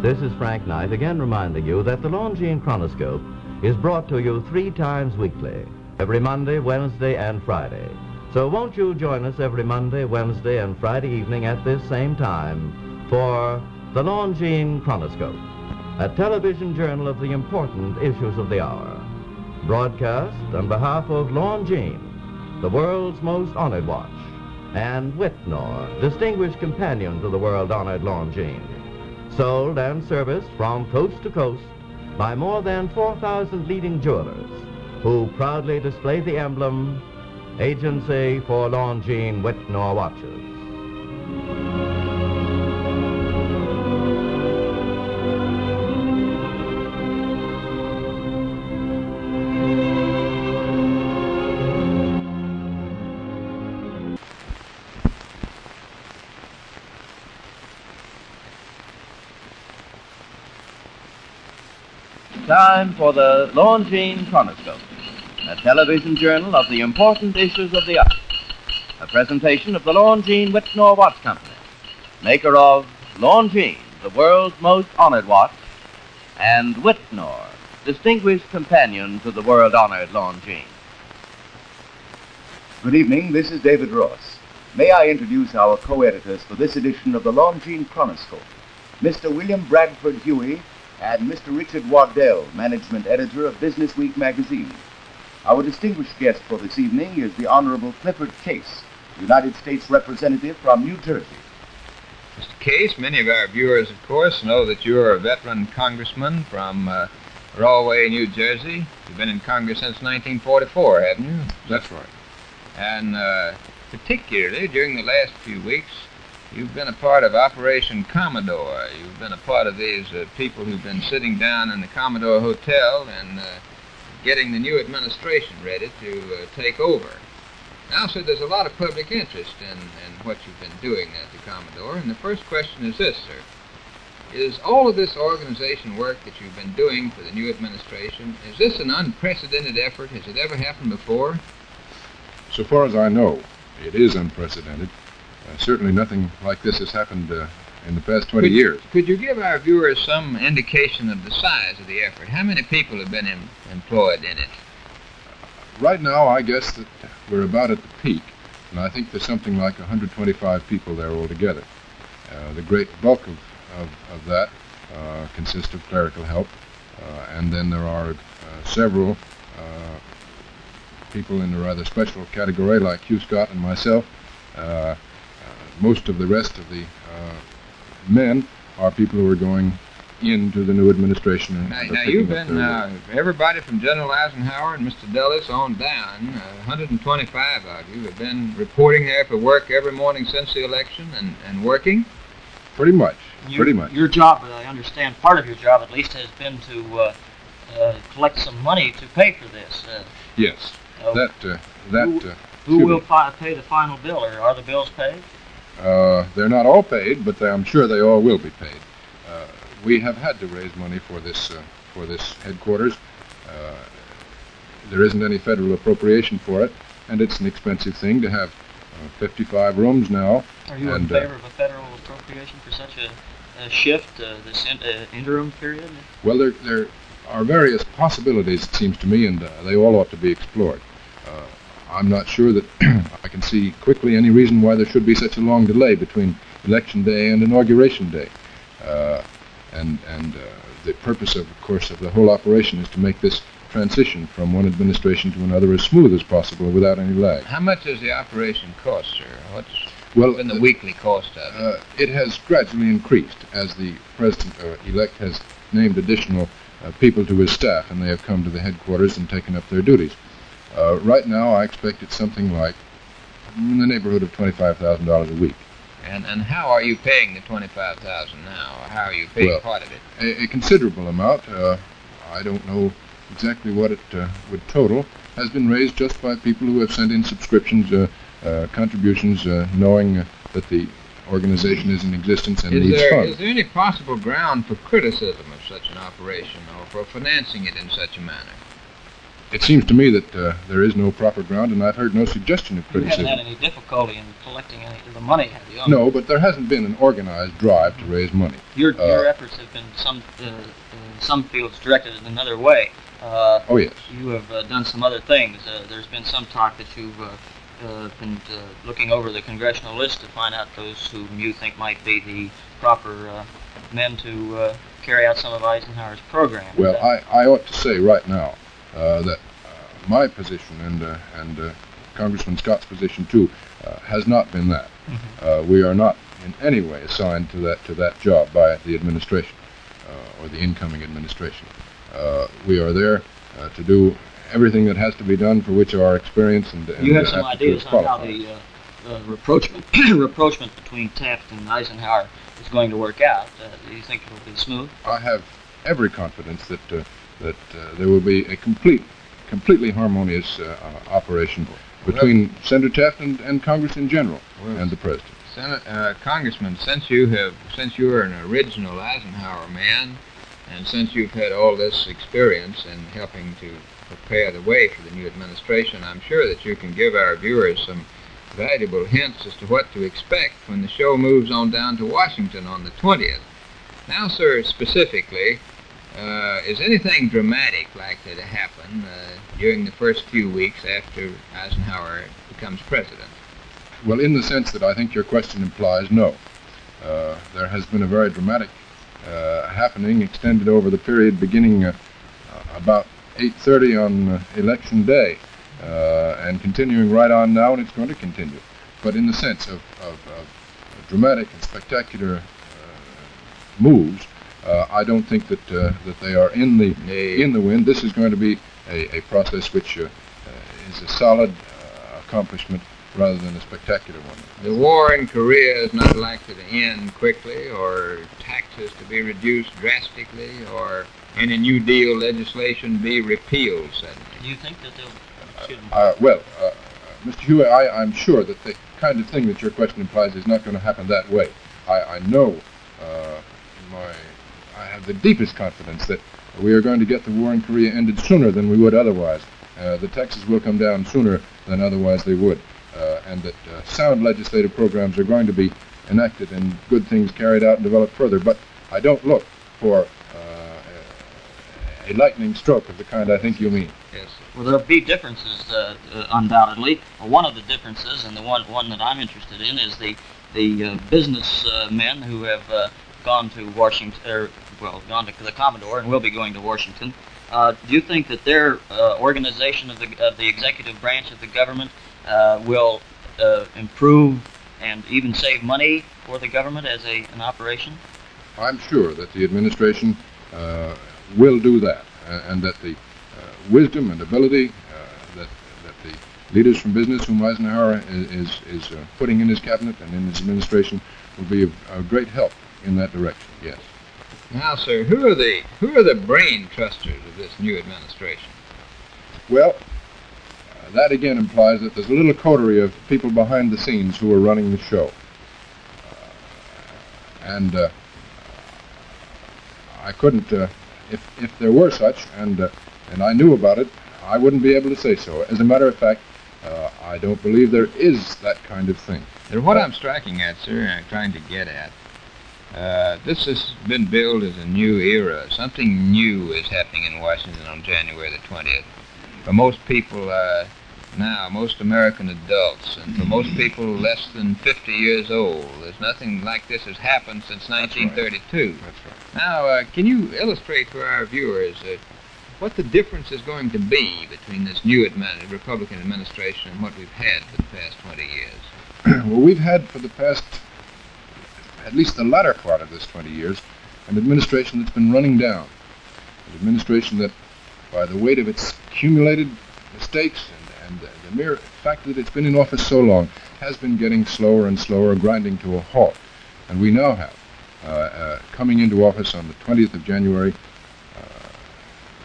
This is Frank Knight again reminding you that the Longines Chronoscope is brought to you three times weekly, every Monday, Wednesday, and Friday. So won't you join us every Monday, Wednesday, and Friday evening at this same time for the Longines Chronoscope, a television journal of the important issues of the hour. Broadcast on behalf of Longines, the world's most honored watch, and Wittnauer, distinguished companion to the world-honored Longines sold and serviced from coast to coast by more than 4,000 leading jewelers who proudly display the emblem Agency for Longines Wittnauer Watches. Time for the Longines Chronoscope, a television journal of the important issues of the hour. A presentation of the Longines Wittnauer Watch Company, maker of Longines, the world's most honored watch, and Wittnauer, distinguished companion to the world-honored Longines. Good evening. This is David Ross. May I introduce our co-editors for this edition of the Longines Chronoscope, Mr. William Bradford Huie and Mr. Richard Waddell, management editor of Business Week magazine. Our distinguished guest for this evening is the Honorable Clifford Case, United States representative from New Jersey. Mr. Case, many of our viewers, of course, know that you're a veteran congressman from uh, Rahway, New Jersey. You've been in Congress since 1944, haven't you? That's right. And uh, particularly during the last few weeks, you've been a part of Operation Commodore. You've been a part of these uh, people who've been sitting down in the Commodore Hotel and uh, getting the new administration ready to uh, take over. Now, sir, there's a lot of public interest in, in what you've been doing at the Commodore, and the first question is this, sir. Is all of this organization work that you've been doing for the new administration, is this an unprecedented effort? Has it ever happened before? So far as I know, it is unprecedented. Uh, certainly nothing like this has happened uh, in the past 20 could, years. Could you give our viewers some indication of the size of the effort? How many people have been em- employed in it? Right now, I guess that we're about at the peak, and I think there's something like 125 people there altogether. Uh, the great bulk of, of, of that uh, consists of clerical help, uh, and then there are uh, several uh, people in a rather special category like Hugh Scott and myself. Uh, most of the rest of the men are people who are going into the new administration. And Now, now you've been, uh, everybody from General Eisenhower and Mr. Dulles on down, uh, 125 of you have been reporting there for work every morning since the election and, and working. Pretty much, You- pretty much. Your job, I understand, part of your job at least has been to uh, uh, collect some money to pay for this. Uh, Yes, uh, that, uh, that, who, uh, who will fi- pay the final bill, or are the bills paid? Uh, they're not all paid, but they, I'm sure they all will be paid. Uh, we have had to raise money for this uh, for this headquarters. Uh, there isn't any federal appropriation for it, and it's an expensive thing to have uh, 55 rooms now. Are you and, in favor of a federal appropriation for such a, a shift, uh, this in, uh, interim period? Well, there, there are various possibilities, it seems to me, and uh, they all ought to be explored. Uh, I'm not sure that [CLEARS THROAT] I can see quickly any reason why there should be such a long delay between election day and inauguration day. Uh, and and uh, the purpose, of, of course, of the whole operation is to make this transition from one administration to another as smooth as possible without any lag. How much does the operation cost, sir? What's Well, been the uh, weekly cost of it? Uh, it has gradually increased as the president-elect has named additional uh, people to his staff, and they have come to the headquarters and taken up their duties. Uh, right now, I expect it's something like in the neighborhood of twenty-five thousand dollars a week. And and how are you paying the 25000 now? How are you paying Well, part of it? A, a considerable amount. Uh, I don't know exactly what it uh, would total. Has been raised just by people who have sent in subscriptions, uh, uh, contributions, uh, knowing uh, that the organization is in existence and Is needs there, funds. is there any possible ground for criticism of such an operation or for financing it in such a manner? It seems to me that uh, there is no proper ground, and I've heard no suggestion of You haven't criticism. had any difficult in collecting any of the money, have you? No, but there hasn't been an organized drive to raise money. Your, your Uh, efforts have been some uh, in some fields directed in another way. Uh, Oh, yes. You have uh, done some other things. Uh, there's been some talk that you've uh, uh, been uh, looking over the congressional list to find out those whom you think might be the proper uh, men to uh, carry out some of Eisenhower's program. Well, I, I ought to say right now that uh, my position and uh, and uh, Congressman Scott's position too uh, has not been that. Uh, we are not in any way assigned to that to that job by the administration uh, or the incoming administration. Uh, we are there uh, to do everything that has to be done for which our experience and, and you have uh, some ideas on how qualifies. the uh, uh, rapprochement, [CLEARS THROAT] rapprochement between Taft and Eisenhower is going to work out. Uh, do you think it will be smooth? I have every confidence that uh, that uh, there will be a complete, completely harmonious uh, uh, operation between Senator Taft and, and Congress in general and the President. Senate, uh, Congressman, since you have, since you are an original Eisenhower man, and since you've had all this experience in helping to prepare the way for the new administration, I'm sure that you can give our viewers some valuable hints as to what to expect when the show moves on down to Washington on the 20th. Now, sir, specifically, uh, is anything dramatic likely to happen uh, during the first few weeks after Eisenhower becomes president? Well, in the sense that I think your question implies, no. Uh, there has been a very dramatic uh, happening extended over the period beginning uh, about 8.30 on uh, election day and continuing right on now, and it's going to continue. But in the sense of, of, of dramatic and spectacular moves, uh, I don't think that uh, that they are in the in the wind. This is going to be a, a process which uh, uh, is a solid uh, accomplishment rather than a spectacular one. The war in Korea is not likely to end quickly, or taxes to be reduced drastically, or any New Deal legislation be repealed suddenly. Do you think that they'll should Uh, well, uh, uh, Mr. Hewitt, I, I'm sure that the kind of thing that your question implies is not going to happen that way. I, I know uh, my, I have the deepest confidence that we are going to get the war in Korea ended sooner than we would otherwise. Uh, the taxes will come down sooner than otherwise they would, uh, and that uh, sound legislative programs are going to be enacted and good things carried out and developed further. But I don't look for uh, a lightning stroke of the kind I think you mean. Yes. Well, there'll be differences, uh, uh, undoubtedly. Well, one of the differences, and the one one that I'm interested in, is the the business men who have gone to Washington, or well, gone to the Commodore, and will be going to Washington. Uh, do you think that their uh, organization of the of the executive branch of the government uh, will uh, improve and even save money for the government as a an operation? I'm sure that the administration uh, will do that, uh, and that the wisdom and ability that that the leaders from business whom Eisenhower is is, putting in his cabinet and in his administration will be of, of great help in that direction. Yes. Now, sir, who are the who are the brain trusters of this new administration? Well, uh, that again implies that there's a little coterie of people behind the scenes who are running the show. Uh, and uh, I couldn't, uh, if, if there were such, and, uh, and I knew about it, I wouldn't be able to say so. As a matter of fact, uh, I don't believe there is that kind of thing. What I'm striking at, sir, I'm trying to get at, uh, this has been billed as a new era. Something new is happening in Washington on January the 20th. For most people uh, now, most American adults, and for most people less than 50 years old, there's nothing like this has happened since 1932. That's right. Now, uh, can you illustrate for our viewers uh, what the difference is going to be between this new admin- Republican administration and what we've had for the past 20 years? [CLEARS THROAT] well, we've had for the past, at least the latter part of this 20 years, an administration that's been running down. An administration that, by the weight of its accumulated mistakes and, and the mere fact that it's been in office so long, has been getting slower and slower, grinding to a halt. And we now have, uh, uh, coming into office on the 20th of January, uh,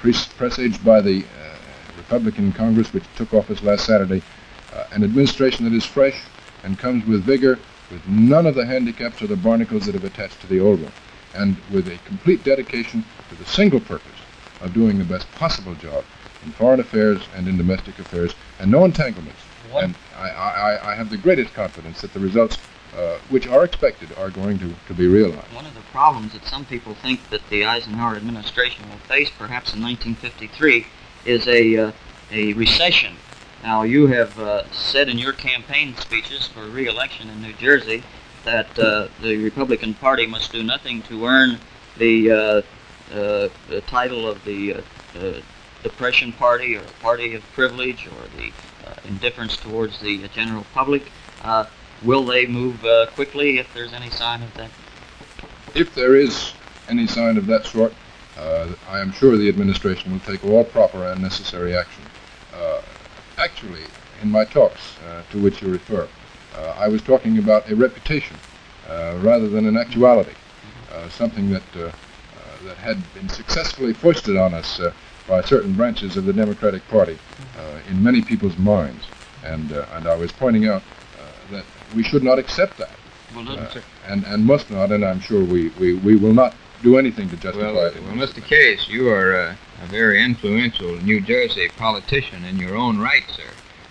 presaged by the uh, Republican Congress, which took office last Saturday, uh, an administration that is fresh and comes with vigor, with none of the handicaps or the barnacles that have attached to the old one, and with a complete dedication to the single purpose of doing the best possible job in foreign affairs and in domestic affairs, and no entanglements. What- And I, I, I have the greatest confidence that the results, uh, which are expected, are going to, to be realized. One of the problems that some people think that the Eisenhower administration will face, perhaps in 1953, is a uh, a recession. Now, you have uh, said in your campaign speeches for re-election in New Jersey that uh, the Republican Party must do nothing to earn the, uh, uh, the title of the uh, uh, Depression Party or Party of Privilege or the indifference towards the general public. Will they move quickly if there's any sign of that? If there is any sign of that sort, I am sure the administration will take all proper and necessary action. Actually, in my talks uh, to which you refer, uh, I was talking about a reputation uh, rather than an actuality, uh, something that uh, uh, that had been successfully foisted on us uh, by certain branches of the Democratic Party uh, in many people's minds, and uh, and I was pointing out uh, that we should not accept that. Well, and and must not, and I'm sure we, we, we will not do anything to justify Well, it. well, Mr. Case, you are uh, a very influential New Jersey politician in your own right, sir,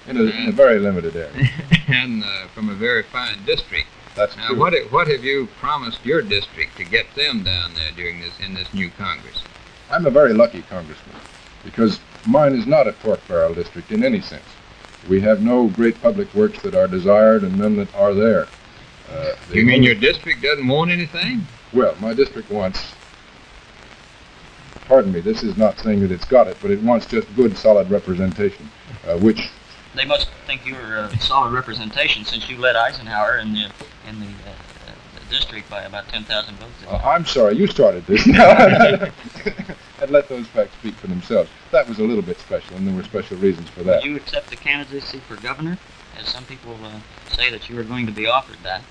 in a, in a very limited area. [LAUGHS] and uh, from a very fine district. That's Now, true. what what have you promised your district to get them down there during this in this new Congress? I'm a very lucky congressman because mine is not a pork barrel district in any sense. We have no great public works that are desired and none that are there. Uh, You mean your district doesn't want anything? Well, my district wants. Pardon me, this is not saying that it's got it, but it wants just good, solid representation, uh, which They must think you're a solid representation since you led Eisenhower in the in the, uh, the district by about 10,000 votes. Uh, I'm sorry, you started this now. [LAUGHS] and let those facts speak for themselves. That was a little bit special, and there were special reasons for that. Would you accept the candidacy for governor? As some people uh, say that you are going to be offered that.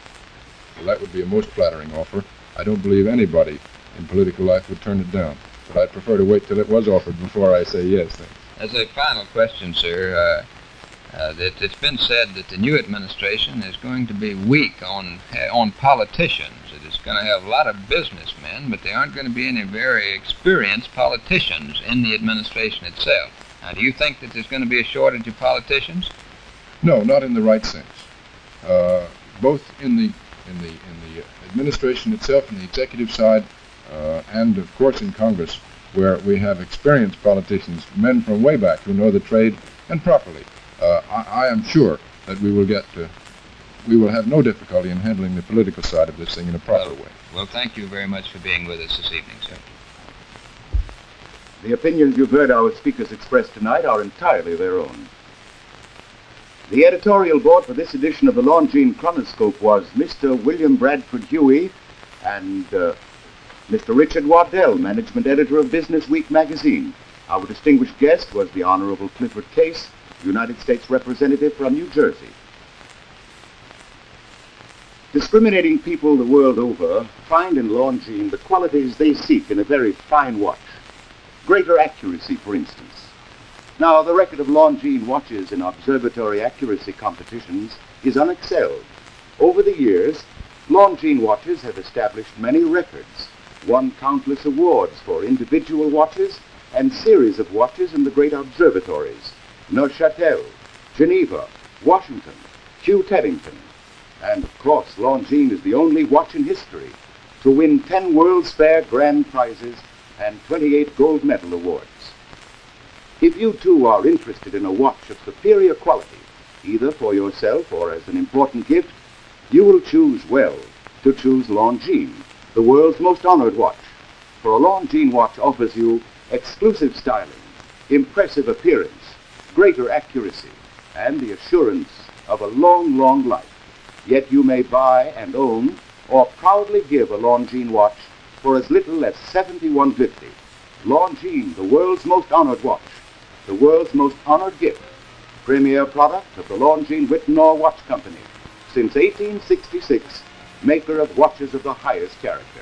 Well, that would be a most flattering offer. I don't believe anybody in political life would turn it down. But I'd prefer to wait till it was offered before I say yes. As a final question, sir, uh, uh, that it's been said that the new administration is going to be weak on on politicians. It is going to have a lot of businessmen, but there aren't going to be any very experienced politicians in the administration itself. Now, do you think that there's going to be a shortage of politicians? No, not in the right sense. Uh, both in the in the in the administration itself, and the executive side, uh, and of course in Congress, where we have experienced politicians, men from way back who know the trade and properly. Uh, I, I am sure that we will get. to, we will have no difficulty in handling the political side of this thing in a proper way. Well, thank you very much for being with us this evening, sir. The opinions you've heard our speakers express tonight are entirely their own. The editorial board for this edition of the Longines Chronoscope was Mr. William Bradford Huie and uh, Mr. Richard Waddell, management editor of Business Week magazine. Our distinguished guest was the Honorable Clifford Case, United States Representative from New Jersey. Discriminating people the world over find in Longines the qualities they seek in a very fine watch. Greater accuracy, for instance. Now, the record of Longines watches in observatory accuracy competitions is unexcelled. Over the years, Longines watches have established many records, won countless awards for individual watches and series of watches in the great observatories, Neuchâtel, Geneva, Washington, Kew Teddington, and of course, Longines is the only watch in history to win 10 World's Fair grand prizes and 28 gold medal awards. If you too are interested in a watch of superior quality, either for yourself or as an important gift, you will choose well to choose Longines, the world's most honored watch. For a Longines watch offers you exclusive styling, impressive appearance, greater accuracy, and the assurance of a long, long life. Yet you may buy and own or proudly give a Longines watch for as little as 7150. Longines, the world's most honored watch, the world's most honored gift, premier product of the Longines Wittnauer Watch Company, since 1866, maker of watches of the highest character.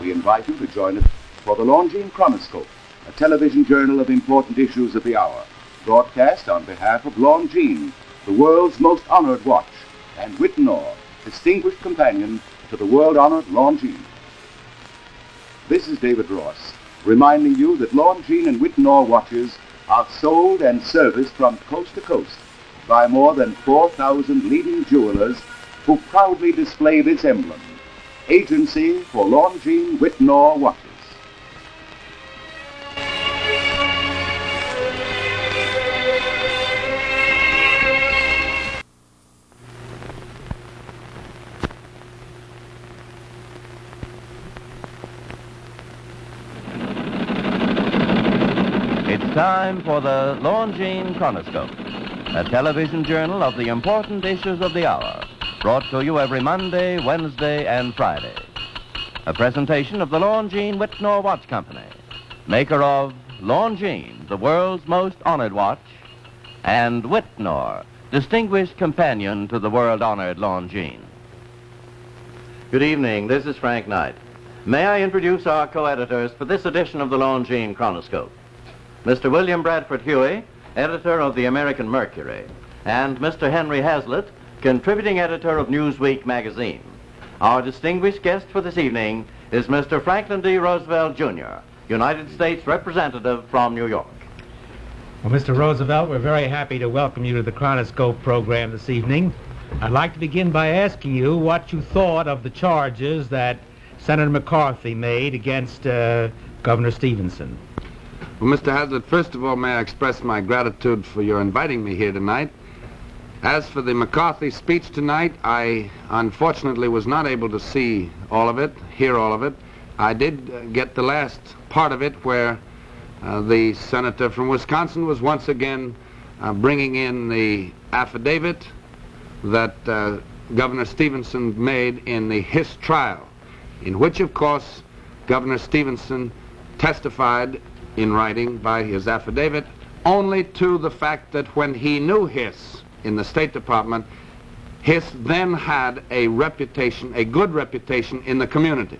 We invite you to join us for the Longines Chronoscope, a television journal of important issues of the hour, broadcast on behalf of Longines, the world's most honored watch, and Wittnauer, distinguished companion to the world-honored Longines. This is David Ross, reminding you that Longines and Wittnauer watches are sold and serviced from coast to coast by more than 4,000 leading jewelers who proudly display this emblem, Agency for Longines Wittnauer Watches. Time for the Longines Chronoscope, a television journal of the important issues of the hour, brought to you every Monday, Wednesday, and Friday. A presentation of the Longines Wittnauer Watch Company, maker of Longines, the world's most honored watch, and Wittnauer, distinguished companion to the world-honored Longines. Good evening. This is Frank Knight. May I introduce our co-editors for this edition of the Longines Chronoscope? Mr. William Bradford Huie, editor of the American Mercury, and Mr. Henry Hazlitt, contributing editor of Newsweek magazine. Our distinguished guest for this evening is Mr. Franklin D. Roosevelt, Jr., United States Representative from New York. Well, Mr. Roosevelt, we're very happy to welcome you to the Chronoscope program this evening. I'd like to begin by asking you what you thought of the charges that Senator McCarthy made against uh, Governor Stevenson. Well, Mr. Hazlitt, first of all, may I express my gratitude for your inviting me here tonight. As for the McCarthy speech tonight, I unfortunately was not able to see all of it, hear all of it. I did uh, get the last part of it where uh, the senator from Wisconsin was once again uh, bringing in the affidavit that uh, Governor Stevenson made in the Hiss trial, in which, of course, Governor Stevenson testified in writing by his affidavit only to the fact that when he knew Hiss in the State Department, Hiss then had a reputation, a good reputation in the community.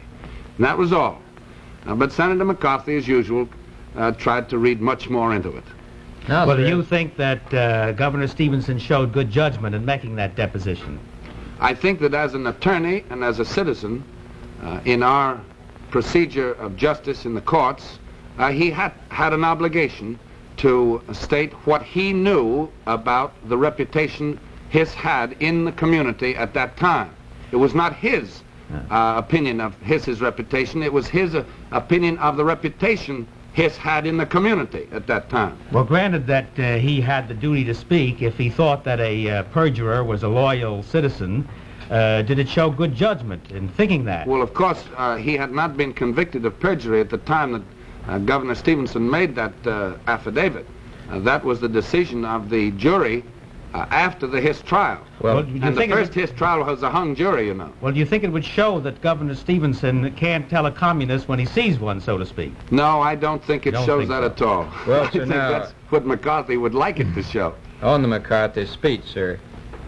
And that was all. Uh, but Senator McCarthy, as usual, uh, tried to read much more into it. well, do you think that uh, Governor Stevenson showed good judgment in making that deposition? I think that as an attorney and as a citizen, uh, in our procedure of justice in the courts, uh, he had, had an obligation to state what he knew about the reputation Hiss had in the community at that time. It was not his uh, opinion of Hiss's reputation, it was his uh, opinion of the reputation Hiss had in the community at that time. Well, granted that uh, he had the duty to speak, if he thought that a uh, perjurer was a loyal citizen, uh, did it show good judgment in thinking that? Well, of course, uh, he had not been convicted of perjury at the time that uh, Governor Stevenson made that uh, affidavit. Uh, that was the decision of the jury uh, after the Hiss trial. Well, do you and the first Hiss trial was a hung jury, you know. Well, do you think it would show that Governor Stevenson can't tell a communist when he sees one, so to speak? No, I don't think it Don't shows think that so. at all. Well, [LAUGHS] I sir, think now- that's what McCarthy would like it to show. On the McCarthy speech, sir,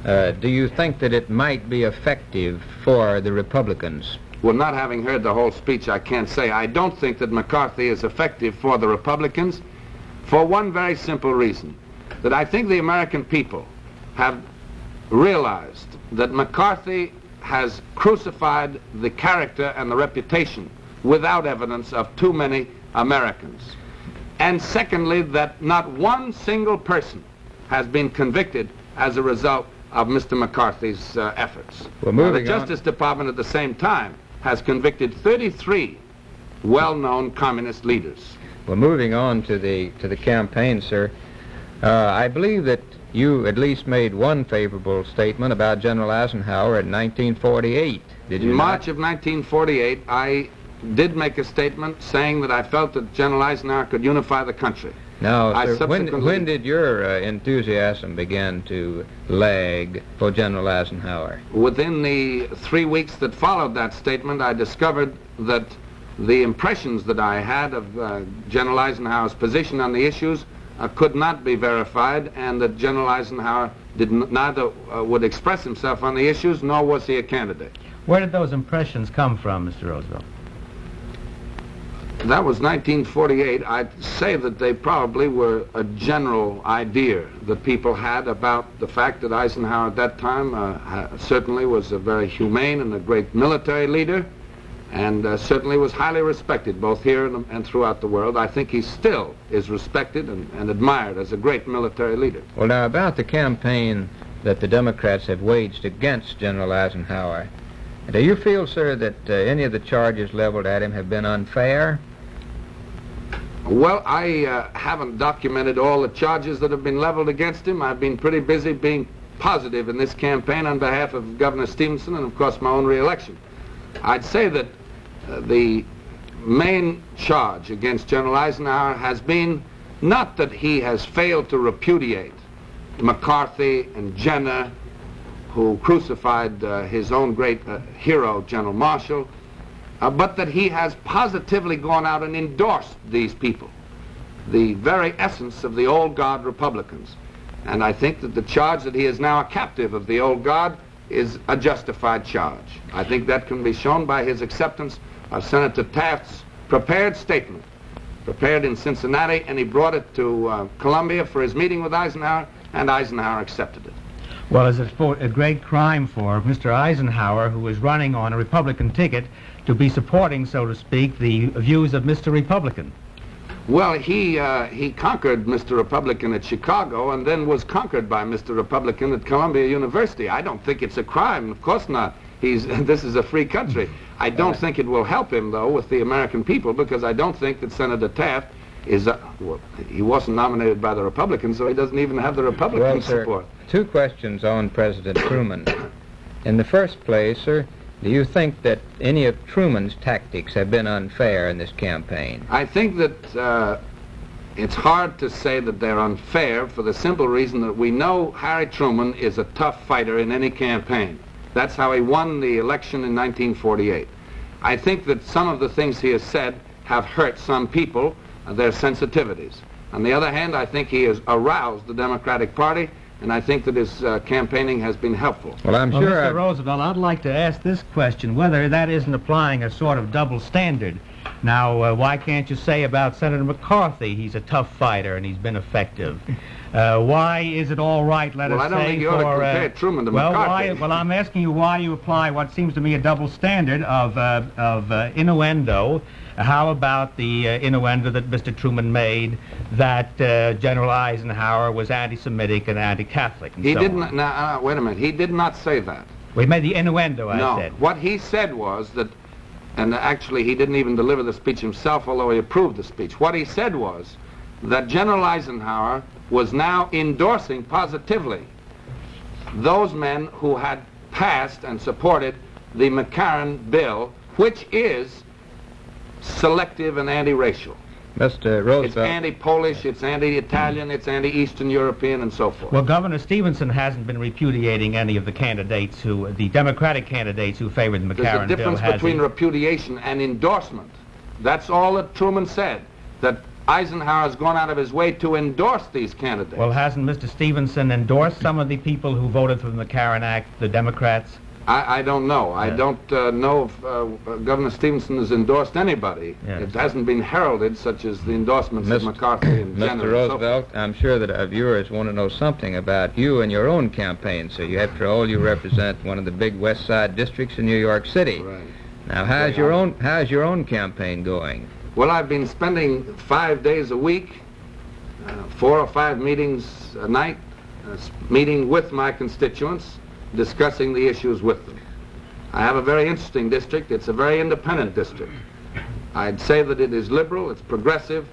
uh, do you think that it might be effective for the Republicans? Well, not having heard the whole speech, I can't say. I don't think that McCarthy is effective for the Republicans for one very simple reason. That I think the American people have realized that McCarthy has crucified the character and the reputation without evidence of too many Americans. And secondly, that not one single person has been convicted as a result of Mr. McCarthy's uh, efforts. Well, Now, the on- Justice Department at the same time has convicted 33 well-known communist leaders. Well, moving on to the to the campaign, sir, uh, I believe that you at least made one favorable statement about General Eisenhower in 1948. Did you In not? March of 1948, I did make a statement saying that I felt that General Eisenhower could unify the country. Now, I sir, when, when did your uh, enthusiasm begin to lag for General Eisenhower? Within the three weeks that followed that statement, I discovered that the impressions that I had of uh, General Eisenhower's position on the issues uh, could not be verified, and that General Eisenhower did n- neither uh, would express himself on the issues, nor was he a candidate. Where did those impressions come from, Mr. Roosevelt? That was 1948. I'd say that they probably were a general idea that people had about the fact that Eisenhower at that time uh, certainly was a very humane and a great military leader, and uh, certainly was highly respected both here and, and throughout the world. I think he still is respected and, and admired as a great military leader. Well, now, about the campaign that the Democrats have waged against General Eisenhower, do you feel, sir, that uh, any of the charges leveled at him have been unfair? Well, I uh, haven't documented all the charges that have been leveled against him. I've been pretty busy being positive in this campaign on behalf of Governor Stevenson and, of course, my own reelection. I'd say that uh, the main charge against General Eisenhower has been not that he has failed to repudiate McCarthy and Jenner, who crucified uh, his own great uh, hero, General Marshall, uh, but that he has positively gone out and endorsed these people, the very essence of the old guard Republicans. And I think that the charge that he is now a captive of the old guard is a justified charge. I think that can be shown by his acceptance of Senator Taft's prepared statement, prepared in Cincinnati, and he brought it to uh, Columbia for his meeting with Eisenhower, and Eisenhower accepted it. Well, it's a, a great crime for Mr. Eisenhower, who is running on a Republican ticket, to be supporting, so to speak, the views of Mr. Republican. Well, he uh, he conquered Mr. Republican at Chicago and then was conquered by Mr. Republican at Columbia University. I don't think it's a crime. Of course not. He's [LAUGHS] this is a free country. I don't [LAUGHS] think it will help him though with the American people because I don't think that Senator Taft is uh, well, he wasn't nominated by the Republicans, so he doesn't even have the Republican Well, sir, support. two questions on President Truman. In the first place, sir, do you think that any of Truman's tactics have been unfair in this campaign? I think that uh, it's hard to say that they're unfair for the simple reason that we know Harry Truman is a tough fighter in any campaign. That's how he won the election in 1948. I think that some of the things he has said have hurt some people, their sensitivities. On the other hand, I think he has aroused the Democratic Party, and I think that his uh, campaigning has been helpful. Well, I'm well, sure Mr. I've- Roosevelt, I'd like to ask this question, whether that isn't applying a sort of double standard. Now, uh, why can't you say about Senator McCarthy, he's a tough fighter and he's been effective? [LAUGHS] Uh, why is it all right, let Well, us I don't say, think you ought to uh, compare Truman to well, McCarthy. Why, [LAUGHS] well, I'm asking you why you apply what seems to me a double standard of, uh, of uh, innuendo. How about the uh, innuendo that Mr. Truman made that uh, General Eisenhower was anti-Semitic and anti-Catholic and He so didn't. on? Now, uh, wait a minute. He did not say that. We made the innuendo, I no, said. what he said was that, and actually he didn't even deliver the speech himself, although he approved the speech. What he said was that General Eisenhower was now endorsing positively those men who had passed and supported the McCarran bill, which is selective and anti-racial. Mr. Roosevelt. It's anti-Polish, it's anti-Italian, it's anti-Eastern European, and so forth. Well, Governor Stevenson hasn't been repudiating any of the candidates who, the Democratic candidates who favored the McCarran There's a difference bill, between repudiation and endorsement. That's all that Truman said, that Eisenhower has gone out of his way to endorse these candidates. Well, hasn't Mr. Stevenson endorsed some of the people who voted for the McCarran Act, the Democrats? I, I don't know. I don't uh, know if uh, Governor Stevenson has endorsed anybody. It hasn't been heralded, such as the endorsements of McCarthy and. Mr. so Roosevelt, I'm sure that our viewers want to know something about you and your own campaign. So you, after all, you represent one of the big West Side districts in New York City. Right. Now, how's your own how's your own campaign going? Well, I've been spending five days a week, uh, four or five meetings a night, uh, meeting with my constituents, discussing the issues with them. I have a very interesting district. It's a very independent district. I'd say that it is liberal, it's progressive.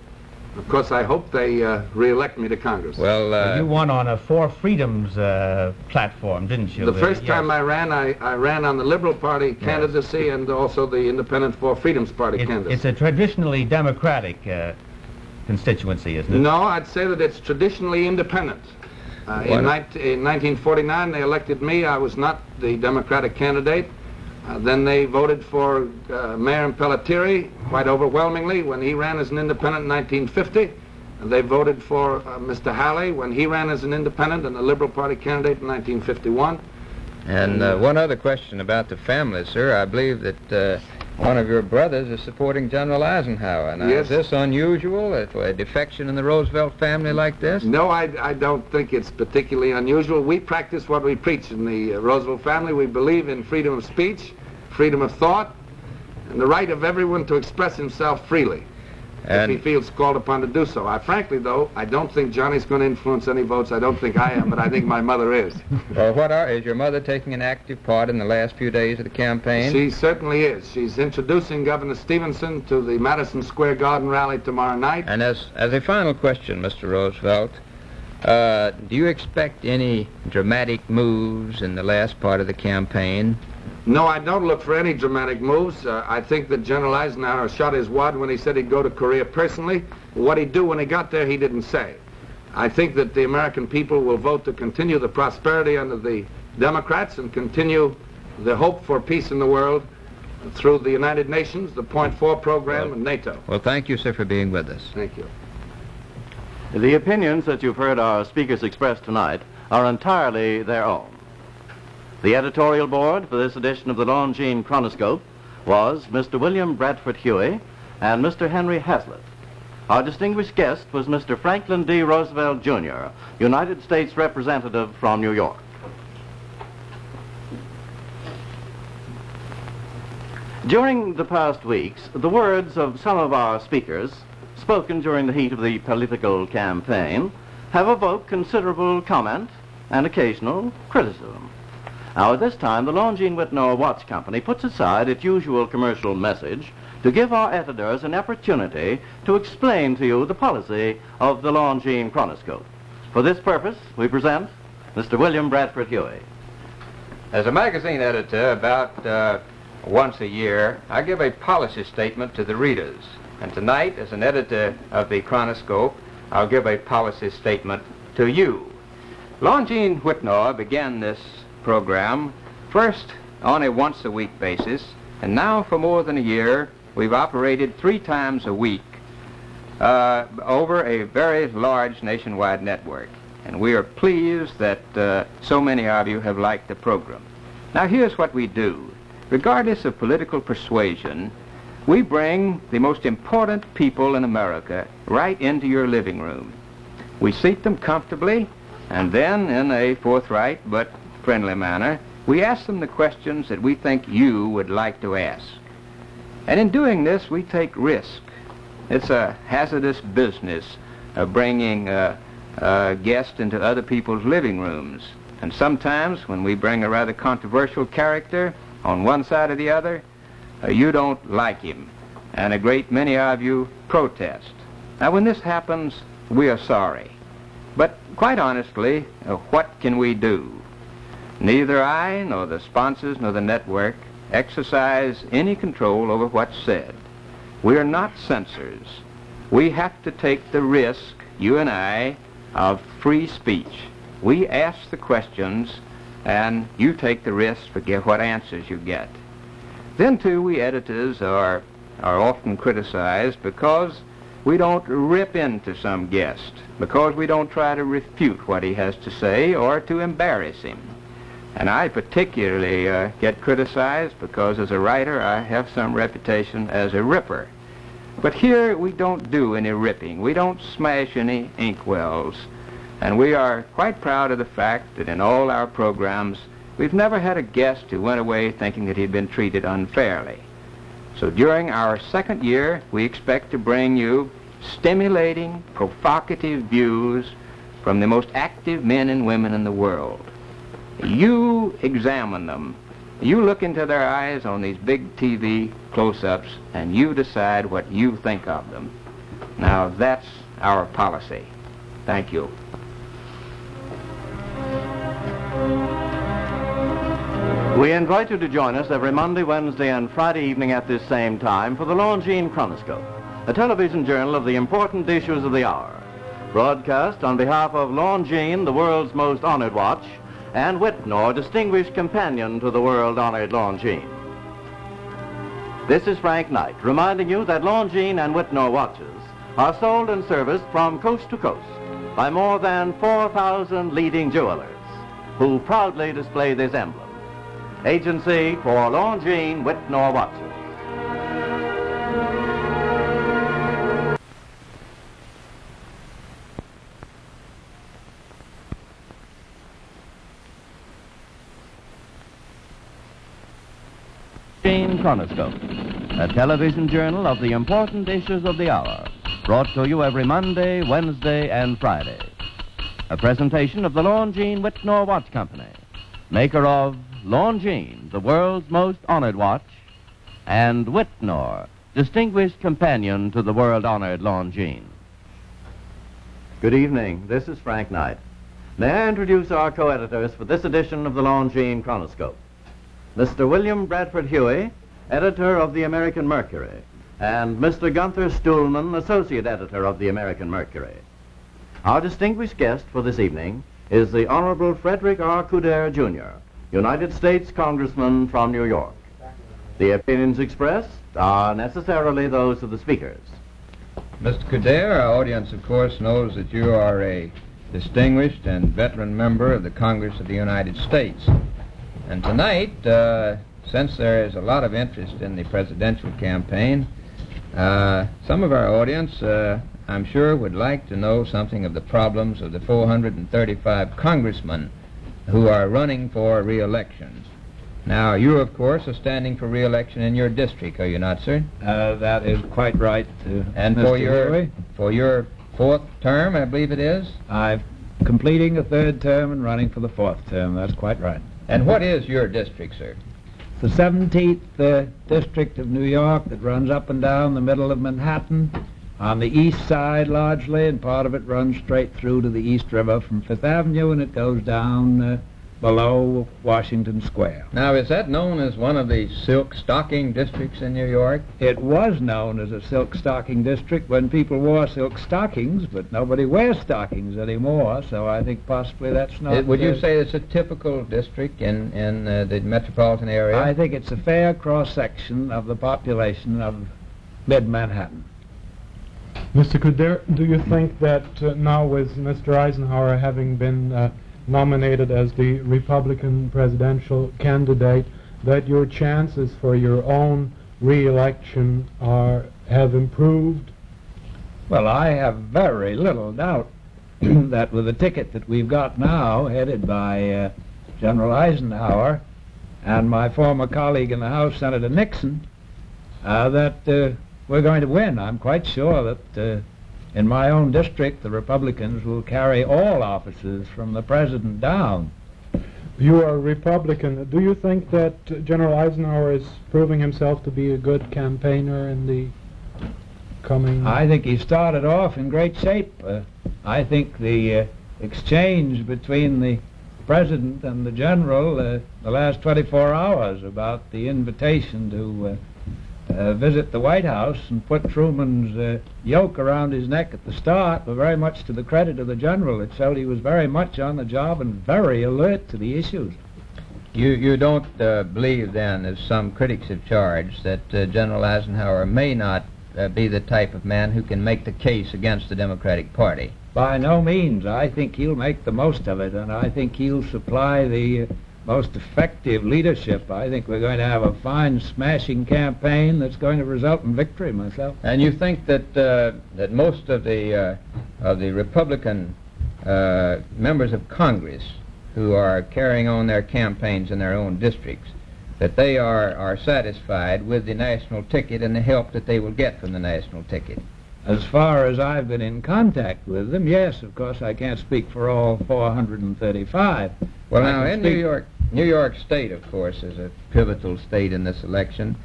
Of course, I hope they uh, re-elect me to Congress. Well, uh, you won on a Four Freedoms uh, platform, didn't you? the Uh, first yes. time I ran, I, I ran on the Liberal Party candidacy and also the Independent Four Freedoms Party It- candidacy. it's a traditionally Democratic uh, constituency, isn't it? No, I'd say that it's traditionally independent. Uh, in, in 1949, they elected me. I was not the Democratic candidate. Uh, then they voted for uh, Mayor Impellitteri quite overwhelmingly when he ran as an independent in 1950. And they voted for uh, Mr. Halley when he ran as an independent and a Liberal Party candidate in 1951. And uh, one other question about the family, sir. I believe that uh, one of your brothers is supporting General Eisenhower. Now, Yes. is this unusual, a defection in the Roosevelt family like this? No, I, I don't think it's particularly unusual. We practice what we preach in the uh, Roosevelt family. We believe in freedom of speech, freedom of thought, and the right of everyone to express himself freely And- if he feels called upon to do so. I frankly, though, I don't think Johnny's going to influence any votes. I don't think I am, but I think my mother is. [LAUGHS] Well, what are, is your mother taking an active part in the last few days of the campaign? She certainly is. She's introducing Governor Stevenson to the Madison Square Garden rally tomorrow night. And as, as a final question, Mr. Roosevelt, uh, do you expect any dramatic moves in the last part of the campaign? No, I don't look for any dramatic moves. Uh, I think that General Eisenhower shot his wad when he said he'd go to Korea personally. What he'd do when he got there, he didn't say. I think that the American people will vote to continue the prosperity under the Democrats and continue the hope for peace in the world through the United Nations, the Point Four program, and NATO. Well, thank you, sir, for being with us. Thank you. The opinions that you've heard our speakers express tonight are entirely their own. The editorial board for this edition of the Longines Chronoscope was Mr. William Bradford Huie and Mr. Henry Hazlitt. Our distinguished guest was Mr. Franklin D. Roosevelt, Jr., United States Representative from New York. During the past weeks, the words of some of our speakers, spoken during the heat of the political campaign, have evoked considerable comment and occasional criticism. Now, at this time, the Longines Wittnauer Watch Company puts aside its usual commercial message to give our editors an opportunity to explain to you the policy of the Longines Chronoscope. For this purpose, we present Mr. William Bradford Huie. As a magazine editor, about uh, once a year, I give a policy statement to the readers. And tonight, as an editor of the Chronoscope, I'll give a policy statement to you. Longines Wittnauer began this program first on a once a week basis, and now for more than a year, we've operated three times a week uh, over a very large nationwide network. And we are pleased that uh, so many of you have liked the program. Now, here's what we do. Regardless of political persuasion, we bring the most important people in America right into your living room. We seat them comfortably, and then, in a forthright but friendly manner, we ask them the questions that we think you would like to ask. And in doing this, we take risk. It's a hazardous business of bringing uh, uh, guests into other people's living rooms. And sometimes, when we bring a rather controversial character on one side or the other, uh, you don't like him. And a great many of you protest. Now, when this happens, we are sorry. But quite honestly, uh, what can we do? Neither I, nor the sponsors, nor the network exercise any control over what's said. We are not censors. We have to take the risk, you and I, of free speech. We ask the questions, and you take the risk for get what answers you get. Then, too, we editors are, are often criticized because we don't rip into some guest, because we don't try to refute what he has to say or to embarrass him. And I particularly uh, get criticized because as a writer I have some reputation as a ripper. But here we don't do any ripping. We don't smash any inkwells. And we are quite proud of the fact that in all our programs we've never had a guest who went away thinking that he'd been treated unfairly. So during our second year, we expect to bring you stimulating, provocative views from the most active men and women in the world. You examine them. You look into their eyes on these big TV close-ups, and you decide what you think of them. Now, that's our policy. Thank you. We invite you to join us every Monday, Wednesday, and Friday evening at this same time for the Longines Chronoscope, a television journal of the important issues of the hour. Broadcast on behalf of Longines, the world's most honored watch, and Wittnauer, distinguished companion to the world-honored Longines. This is Frank Knight, reminding you that Longines and Wittnauer watches are sold and serviced from coast to coast by more than 4,000 leading jewelers who proudly display this emblem. Agency for Longines Wittnauer watches. Chronoscope, a television journal of the important issues of the hour, brought to you every Monday, Wednesday, and Friday. A presentation of the Longines Wittnauer Watch Company, maker of Longines, the world's most honored watch, and Wittnauer, distinguished companion to the world-honored Longines. Good evening. This is Frank Knight. May I introduce our co-editors for this edition of the Longines Chronoscope? Mr. William Bradford Huie, editor of the American Mercury, and Mr. Gunther Stuhlman, associate editor of the American Mercury. Our distinguished guest for this evening is the Honorable Frederick R. Coudert, Jr., United States Congressman from New York. The opinions expressed are necessarily those of the speakers. Mr. Coudert, our audience, of course, knows that you are a distinguished and veteran member of the Congress of the United States. And tonight, uh, since there is a lot of interest in the presidential campaign, uh, some of our audience, uh, I'm sure, would like to know something of the problems of the 435 congressmen who are running for re-election. Now, you, of course, are standing for re-election in your district, are you not, sir? Uh, that is quite right. Uh, and Mr. for your for your fourth term, I believe it is. I'm completing a third term and running for the fourth term. That's quite right. And what is your district, sir? The 17th uh, district of New York that runs up and down the middle of Manhattan, on the east side largely, and part of it runs straight through to the East River from Fifth Avenue, and it goes down uh, below Washington Square. Now, is that known as one of the silk stocking districts in New York? It was known as a silk stocking district when people wore silk stockings, but nobody wears stockings anymore, so I think possibly that's not... Uh, would you say it's a typical district in, in uh, the metropolitan area? I think it's a fair cross-section of the population of mid-Manhattan. Mr. Coudert, do you think that uh, now with Mr. Eisenhower having been uh, nominated as the Republican presidential candidate, that your chances for your own re-election are have improved? Well, I have very little doubt [CLEARS THROAT] that with the ticket that we've got now, headed by uh, General Eisenhower and my former colleague in the House, Senator Nixon, uh, that uh, we're going to win. I'm quite sure that uh, in my own district, the Republicans will carry all offices from the president down. You are a Republican. Do you think that uh, General Eisenhower is proving himself to be a good campaigner in the coming? I think he started off in great shape. Uh, I think the uh, exchange between the president and the general uh, the last 24 hours about the invitation to uh, visit the White House and put Truman's uh, yoke around his neck at the start were very much to the credit of the general. It showed he was very much on the job and very alert to the issues. You, you don't uh, believe then, as some critics have charged, that uh, General Eisenhower may not uh, be the type of man who can make the case against the Democratic Party? By no means. I think he'll make the most of it, and I think he'll supply the uh, most effective leadership. I think we're going to have a fine, smashing campaign that's going to result in victory. Myself. And you think that uh, that most of the uh, of the Republican uh, members of Congress who are carrying on their campaigns in their own districts, that they are, are satisfied with the national ticket and the help that they will get from the national ticket. As far as I've been in contact with them, yes, of course I can't speak for all 435. Well, I now in New York, New York State, of course, is a pivotal state in this election,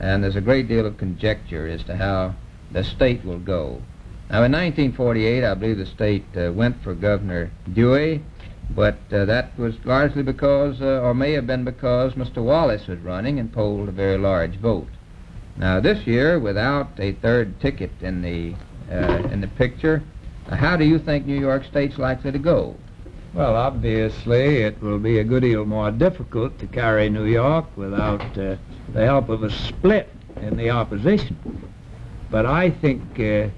and there's a great deal of conjecture as to how the state will go. Now, in 1948, I believe the state uh, went for Governor Dewey, but uh, that was largely because, uh, or may have been because, Mr. Wallace was running and polled a very large vote. Now, this year, without a third ticket in the uh, in the picture, how do you think New York State's likely to go? Well, obviously, it will be a good deal more difficult to carry New York without uh, the help of a split in the opposition. But I think uh,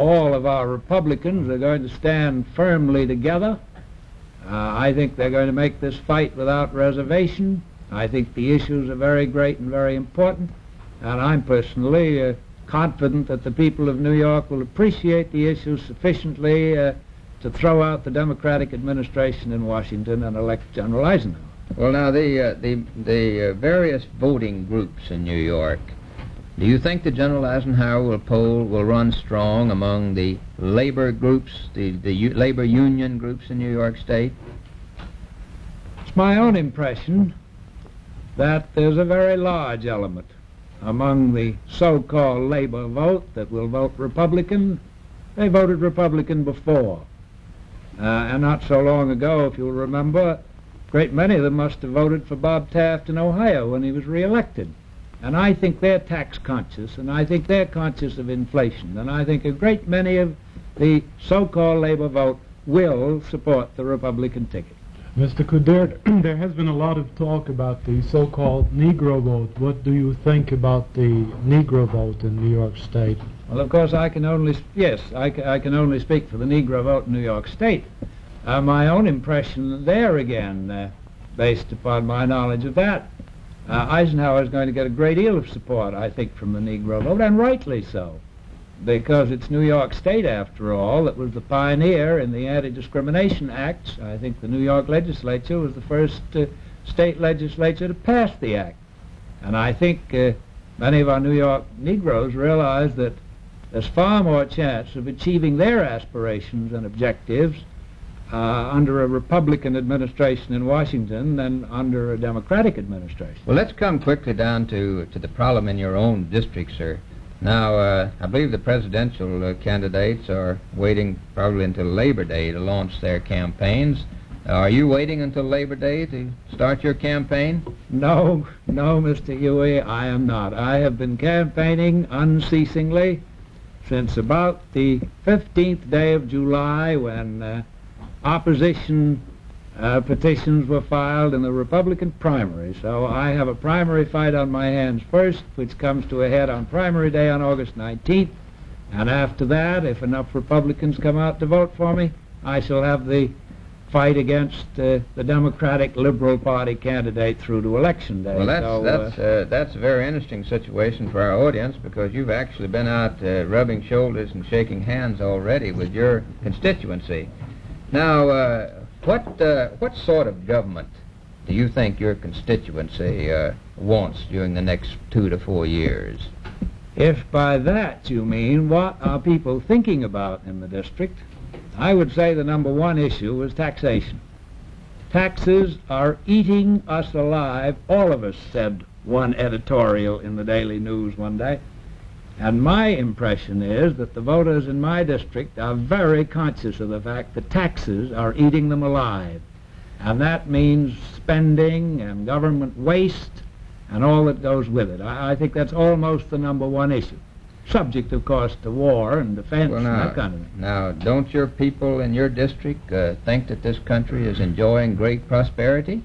all of our Republicans are going to stand firmly together. Uh, I think they're going to make this fight without reservation. I think the issues are very great and very important. And I'm personally uh, confident that the people of New York will appreciate the issues sufficiently uh, to throw out the Democratic administration in Washington and elect General Eisenhower. Well, now the uh, the the uh, various voting groups in New York. Do you think that General Eisenhower will poll will run strong among the labor groups, the the u- labor union groups in New York State? It's my own impression that there's a very large element among the so-called labor vote that will vote Republican. They voted Republican before. Uh, and not so long ago, if you'll remember, a great many of them must have voted for Bob Taft in Ohio when he was reelected. And I think they're tax conscious, and I think they're conscious of inflation, and I think a great many of the so-called labor vote will support the Republican ticket. Mr. Coudert, [CLEARS THROAT] there has been a lot of talk about the so-called Negro vote. What do you think about the Negro vote in New York State? Well, of course, I can only yes, I, I can only speak for the Negro vote in New York State. Uh, my own impression there again, uh, based upon my knowledge of that, uh, Eisenhower is going to get a great deal of support, I think, from the Negro vote, and rightly so, because it's New York State, after all, that was the pioneer in the Anti-Discrimination Acts. I think the New York legislature was the first uh, state legislature to pass the act, and I think uh, many of our New York Negroes realize that there's far more chance of achieving their aspirations and objectives uh, under a Republican administration in Washington than under a Democratic administration. Well, let's come quickly down to to the problem in your own district, sir. Now, uh, I believe the presidential uh, candidates are waiting probably until Labor Day to launch their campaigns. Are you waiting until Labor Day to start your campaign? No, no, Mr. Huie, I am not. I have been campaigning unceasingly since about the 15th day of July when uh, opposition uh, petitions were filed in the Republican primary. So I have a primary fight on my hands first, which comes to a head on primary day on August 19th. And after that, if enough Republicans come out to vote for me, I shall have the fight against uh, the Democratic Liberal Party candidate through to election day. Well, that's So, uh, that's uh, that's a very interesting situation for our audience because you've actually been out uh, rubbing shoulders and shaking hands already with your constituency. Now, uh, what uh, what sort of government do you think your constituency uh, wants during the next two to four years? If by that you mean what are people thinking about in the district, I would say the number one issue was taxation. Taxes are eating us alive, all of us, said one editorial in the Daily News one day. And my impression is that the voters in my district are very conscious of the fact that taxes are eating them alive. And that means spending and government waste and all that goes with it. I, I think that's almost the number one issue. Subject, of course, to war and defense Well, and now, that kind of thing. now, don't your people in your district uh, think that this country is enjoying great prosperity?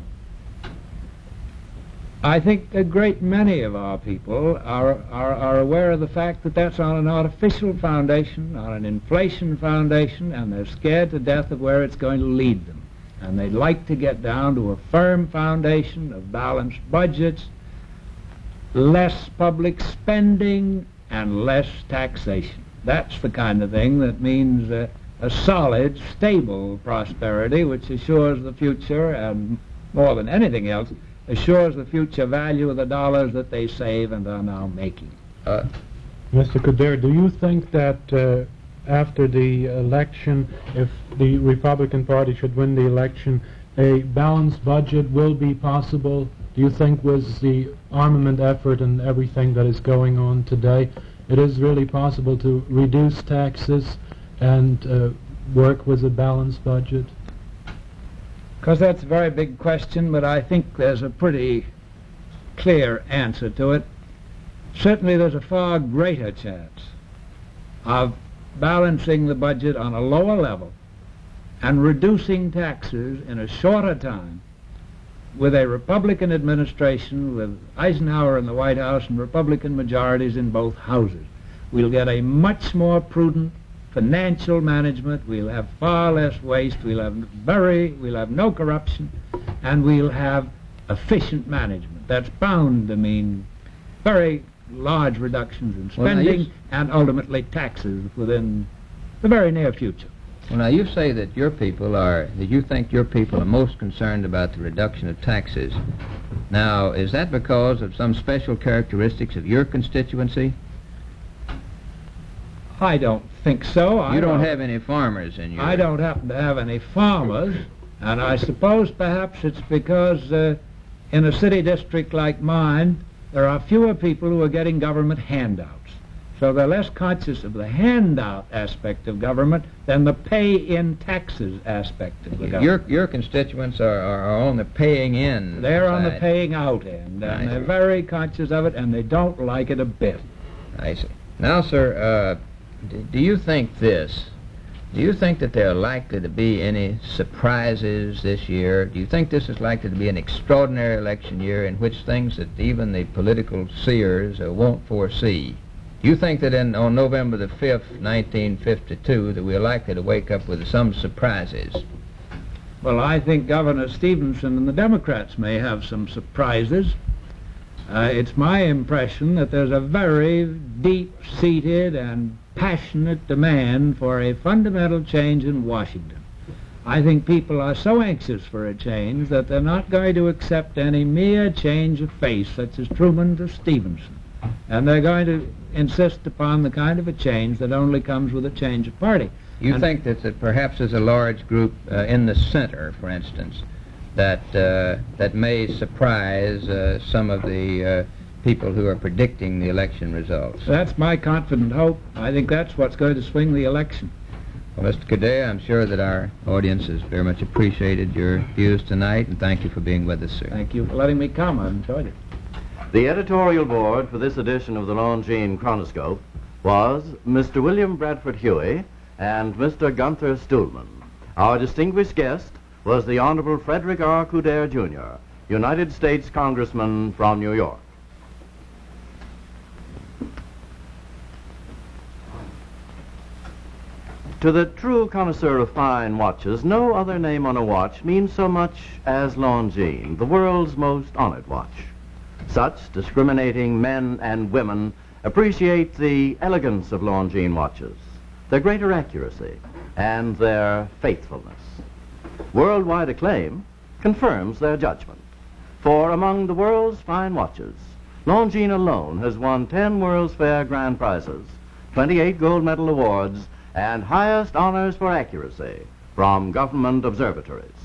I think a great many of our people are, are, are aware of the fact that that's on an artificial foundation, on an inflation foundation, and they're scared to death of where it's going to lead them. And they'd like to get down to a firm foundation of balanced budgets, less public spending, and less taxation. That's the kind of thing that means uh, a solid, stable prosperity which assures the future and, more than anything else, assures the future value of the dollars that they save and are now making. Uh, Mr. Coudert, do you think that uh, after the election, if the Republican Party should win the election, a balanced budget will be possible? Do you think with the armament effort and everything that is going on today, it is really possible to reduce taxes and uh, work with a balanced budget? Because that's a very big question, but I think there's a pretty clear answer to it. Certainly, there's a far greater chance of balancing the budget on a lower level and reducing taxes in a shorter time with a Republican administration, with Eisenhower in the White House and Republican majorities in both houses. We'll get a much more prudent financial management. We'll have far less waste. We'll have very, we'll have no corruption, and we'll have efficient management. That's bound to mean very large reductions in spending you- and ultimately taxes within the very near future. Well, now you say that your people are, that you think your people are most concerned about the reduction of taxes. Now, is that because of some special characteristics of your constituency? I don't think so. I You don't have any farmers in your... I don't happen to have any farmers, and I suppose perhaps it's because uh, in a city district like mine, there are fewer people who are getting government handouts. So they're less conscious of the handout aspect of government than the pay-in taxes aspect of the government. Your, your constituents are, are, on the paying in They're on the paying out end, I and they're see. very conscious of it, and they don't like it a bit. I see. Now, sir, uh, d- do you think this? Do you think that there are likely to be any surprises this year? Do you think this is likely to be an extraordinary election year in which things that even the political seers uh, won't foresee? You think that in, on November the 5th, 1952, that we're likely to wake up with some surprises? Well, I think Governor Stevenson and the Democrats may have some surprises. Uh, it's my impression that there's a very deep-seated and passionate demand for a fundamental change in Washington. I think people are so anxious for a change that they're not going to accept any mere change of face, such as Truman to Stevenson. And they're going to insist upon the kind of a change that only comes with a change of party. You And- think that, that perhaps there's a large group uh, in the center, for instance, that uh, that may surprise uh, some of the uh, people who are predicting the election results? That's my confident hope. I think that's what's going to swing the election. Well, Mr. Coudert, I'm sure that our audience has very much appreciated your views tonight, and thank you for being with us, sir. Thank you for letting me come. I've enjoyed it. The editorial board for this edition of the Longines Chronoscope was Mr. William Bradford Huie and Mr. Gunther Stuhlman. Our distinguished guest was the Honorable Frederick R. Coudert, Jr., United States Congressman from New York. To the true connoisseur of fine watches, no other name on a watch means so much as Longines, the world's most honored watch. Such discriminating men and women appreciate the elegance of Longines watches, their greater accuracy, and their faithfulness. Worldwide acclaim confirms their judgment. For among the world's fine watches, Longines alone has won 10 World's Fair grand prizes, 28 gold medal awards, and highest honors for accuracy from government observatories.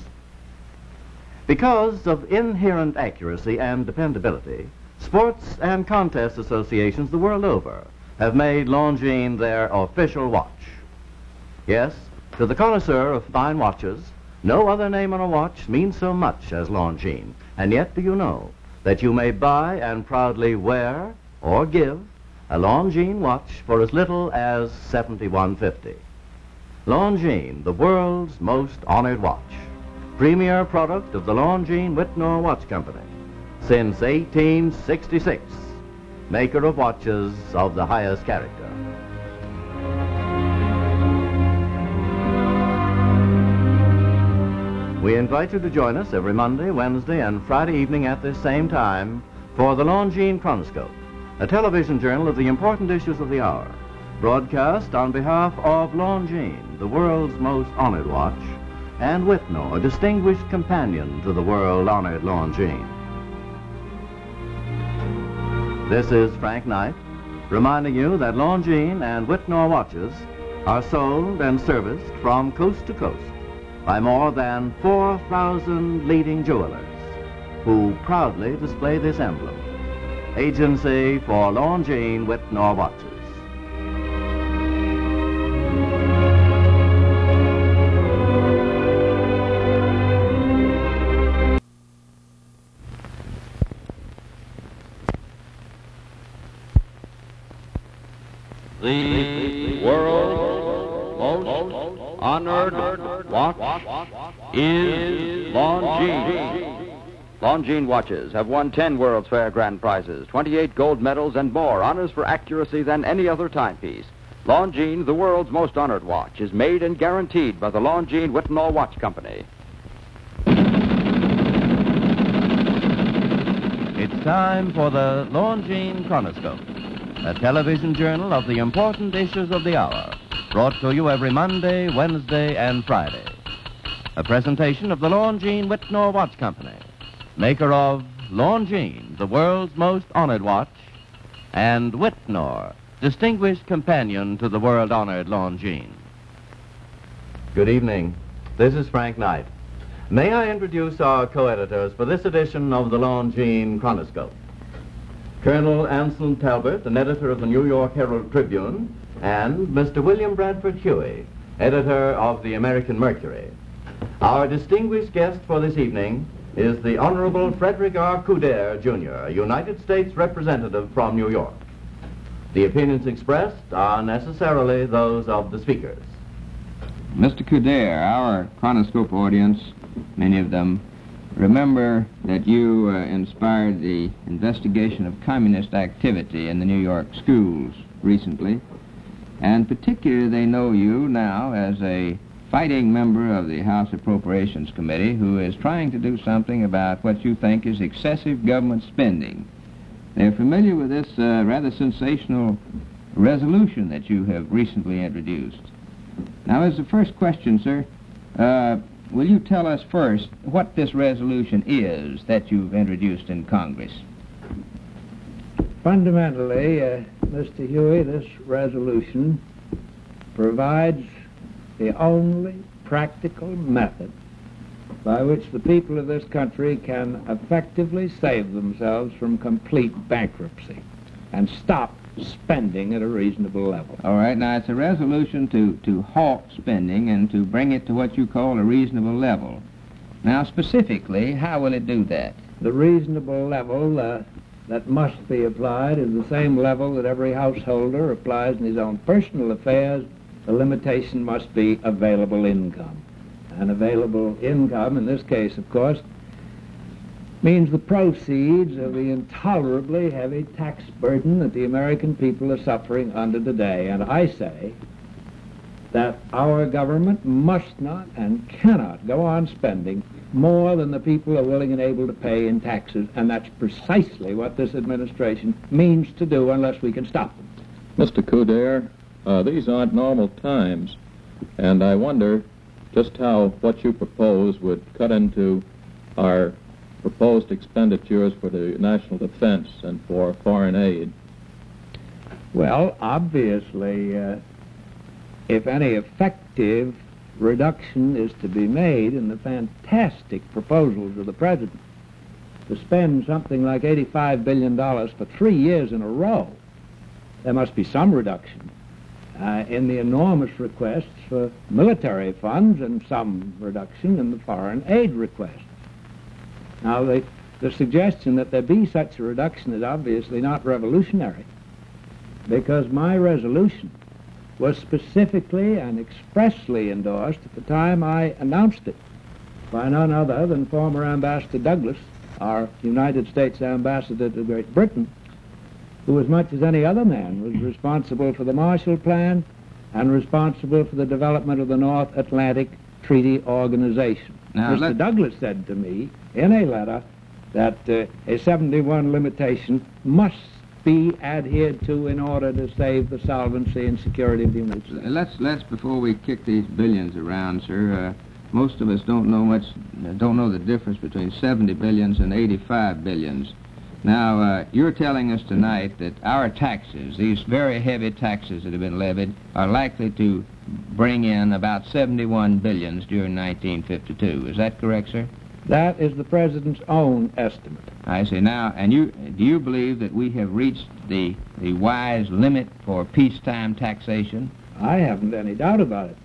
Because of inherent accuracy and dependability, sports and contest associations the world over have made Longines their official watch. Yes, to the connoisseur of fine watches, no other name on a watch means so much as Longines. And yet, do you know, that you may buy and proudly wear or give a Longines watch for as little as 7150. Longines, the world's most honored watch. Premier product of the Longines Wittnauer Watch Company since 1866. Maker of watches of the highest character. We invite you to join us every Monday, Wednesday, and Friday evening at this same time for the Longines Chronoscope, a television journal of the important issues of the hour, broadcast on behalf of Longines, the world's most honored watch, and Wittnauer, distinguished companion to the world-honored Longines. This is Frank Knight, reminding you that Longines and Wittnauer watches are sold and serviced from coast to coast by more than 4,000 leading jewelers who proudly display this emblem. Agency for Longines Wittnauer Watches. Is Longines. Longines watches have won 10 World's Fair grand prizes, 28 gold medals, and more honors for accuracy than any other timepiece. Longines, the world's most honored watch, is made and guaranteed by the Longines Wittnauer Watch Company. It's time for the Longines Chronoscope, a television journal of the important issues of the hour, brought to you every Monday, Wednesday, and Friday. A presentation of the Longines Wittnauer Watch Company, maker of Longines, the world's most honored watch, and Wittnauer, distinguished companion to the world-honored Longines. Good evening. This is Frank Knight. May I introduce our co-editors for this edition of the Longines Chronoscope? Colonel Anselm Talbot, an editor of the New York Herald Tribune, and Mr. William Bradford Huie, editor of the American Mercury. Our distinguished guest for this evening is the Honorable Frederick R. Coudert, Jr., United States representative from New York. The opinions expressed are necessarily those of the speakers. Mr. Coudert, our chronoscope audience, many of them, remember that you uh, inspired the investigation of communist activity in the New York schools recently, and particularly they know you now as a fighting member of the House Appropriations Committee who is trying to do something about what you think is excessive government spending. They're familiar with this uh, rather sensational resolution that you have recently introduced. Now, as the first question, sir, uh, will you tell us first what this resolution is that you've introduced in Congress? Fundamentally, uh, Mr. Huie, this resolution provides the only practical method by which the people of this country can effectively save themselves from complete bankruptcy and stop spending at a reasonable level. All right, now it's a resolution to, to halt spending and to bring it to what you call a reasonable level. Now, specifically, how will it do that? The reasonable level uh, that must be applied is the same level that every householder applies in his own personal affairs. The limitation must be available income. And available income, in this case, of course, means the proceeds of the intolerably heavy tax burden that the American people are suffering under today. And I say that our government must not and cannot go on spending more than the people are willing and able to pay in taxes, and that's precisely what this administration means to do unless we can stop them. Mr. Coudert, uh, these aren't normal times, and I wonder just how what you propose would cut into our proposed expenditures for the national defense and for foreign aid. Well, obviously, uh, if any effective reduction is to be made in the fantastic proposals of the president to spend something like $85 billion for three years in a row, there must be some reduction uh, in the enormous requests for military funds and some reduction in the foreign aid requests. Now, the the suggestion that there be such a reduction is obviously not revolutionary because my resolution was specifically and expressly endorsed at the time I announced it by none other than former Ambassador Douglas, our United States Ambassador to Great Britain, who as much as any other man was responsible for the Marshall Plan and responsible for the development of the North Atlantic Treaty Organization. Now, Mr. let- Douglas said to me in a letter that uh, a 71 limitation must be adhered to in order to save the solvency and security of the United States. Let's let's before we kick these billions around, sir. Uh, most of us don't know much, don't know the difference between 70 billions and 85 billions. Now, uh, you're telling us tonight that our taxes, these very heavy taxes that have been levied, are likely to bring in about 71 billions during 1952. Is that correct, sir? That is the President's own estimate. I see. Now, and you do you believe that we have reached the the wise limit for peacetime taxation? I haven't any doubt about it.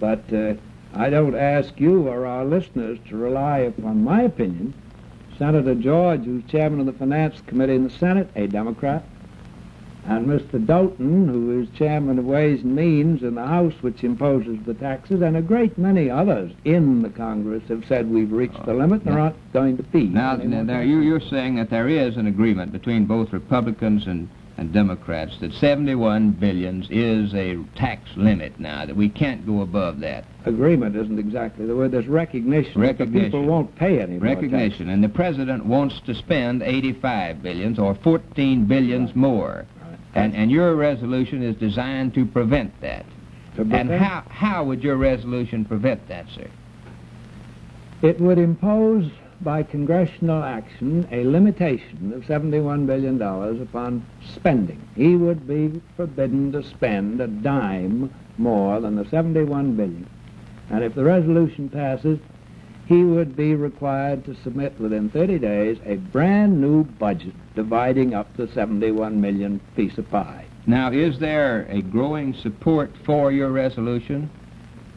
But uh, I don't ask you or our listeners to rely upon my opinion. Senator George, who's chairman of the Finance Committee in the Senate, a Democrat, and Mr. Doughton, who is chairman of Ways and Means in the House, which imposes the taxes, and a great many others in the Congress have said we've reached the limit. There aren't going to be. Now, more there, you're saying that there is an agreement between both Republicans and, and Democrats that 71 billions is a tax limit now, that we can't go above that. Agreement isn't exactly the word. There's recognition, that the Recognition. people won't pay any. Recognition. And the president wants to spend 85 billions or 14 billions more. And, and your resolution is designed to prevent that. And prevent? how, how would your resolution prevent that, sir? It would impose by congressional action a limitation of $71 billion upon spending. He would be forbidden to spend a dime more than the 71 billion. And if the resolution passes, he would be required to submit within 30 days a brand new budget dividing up the 71 million piece of pie. Now, is there a growing support for your resolution?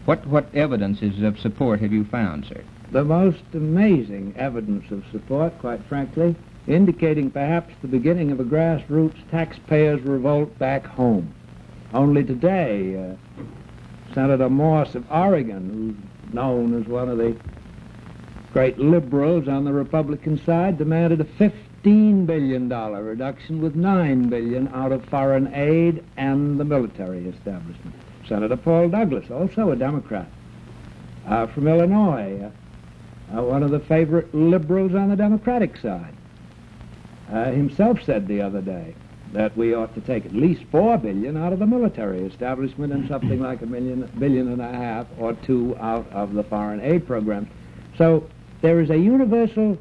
What, what evidences of support have you found, sir? The most amazing evidence of support, quite frankly, indicating perhaps the beginning of a grassroots taxpayers' revolt back home. Only today, uh, Senator Morse of Oregon, who's known as one of the great liberals on the Republican side, demanded a $15 billion reduction with 9 billion out of foreign aid and the military establishment. Senator Paul Douglas, also a Democrat, uh, from Illinois, uh, one of the favorite liberals on the Democratic side, uh, himself said the other day that we ought to take at least four billion out of the military establishment and something [CLEARS THROAT] like a million, billion and a half or two out of the foreign aid program. So there is a universal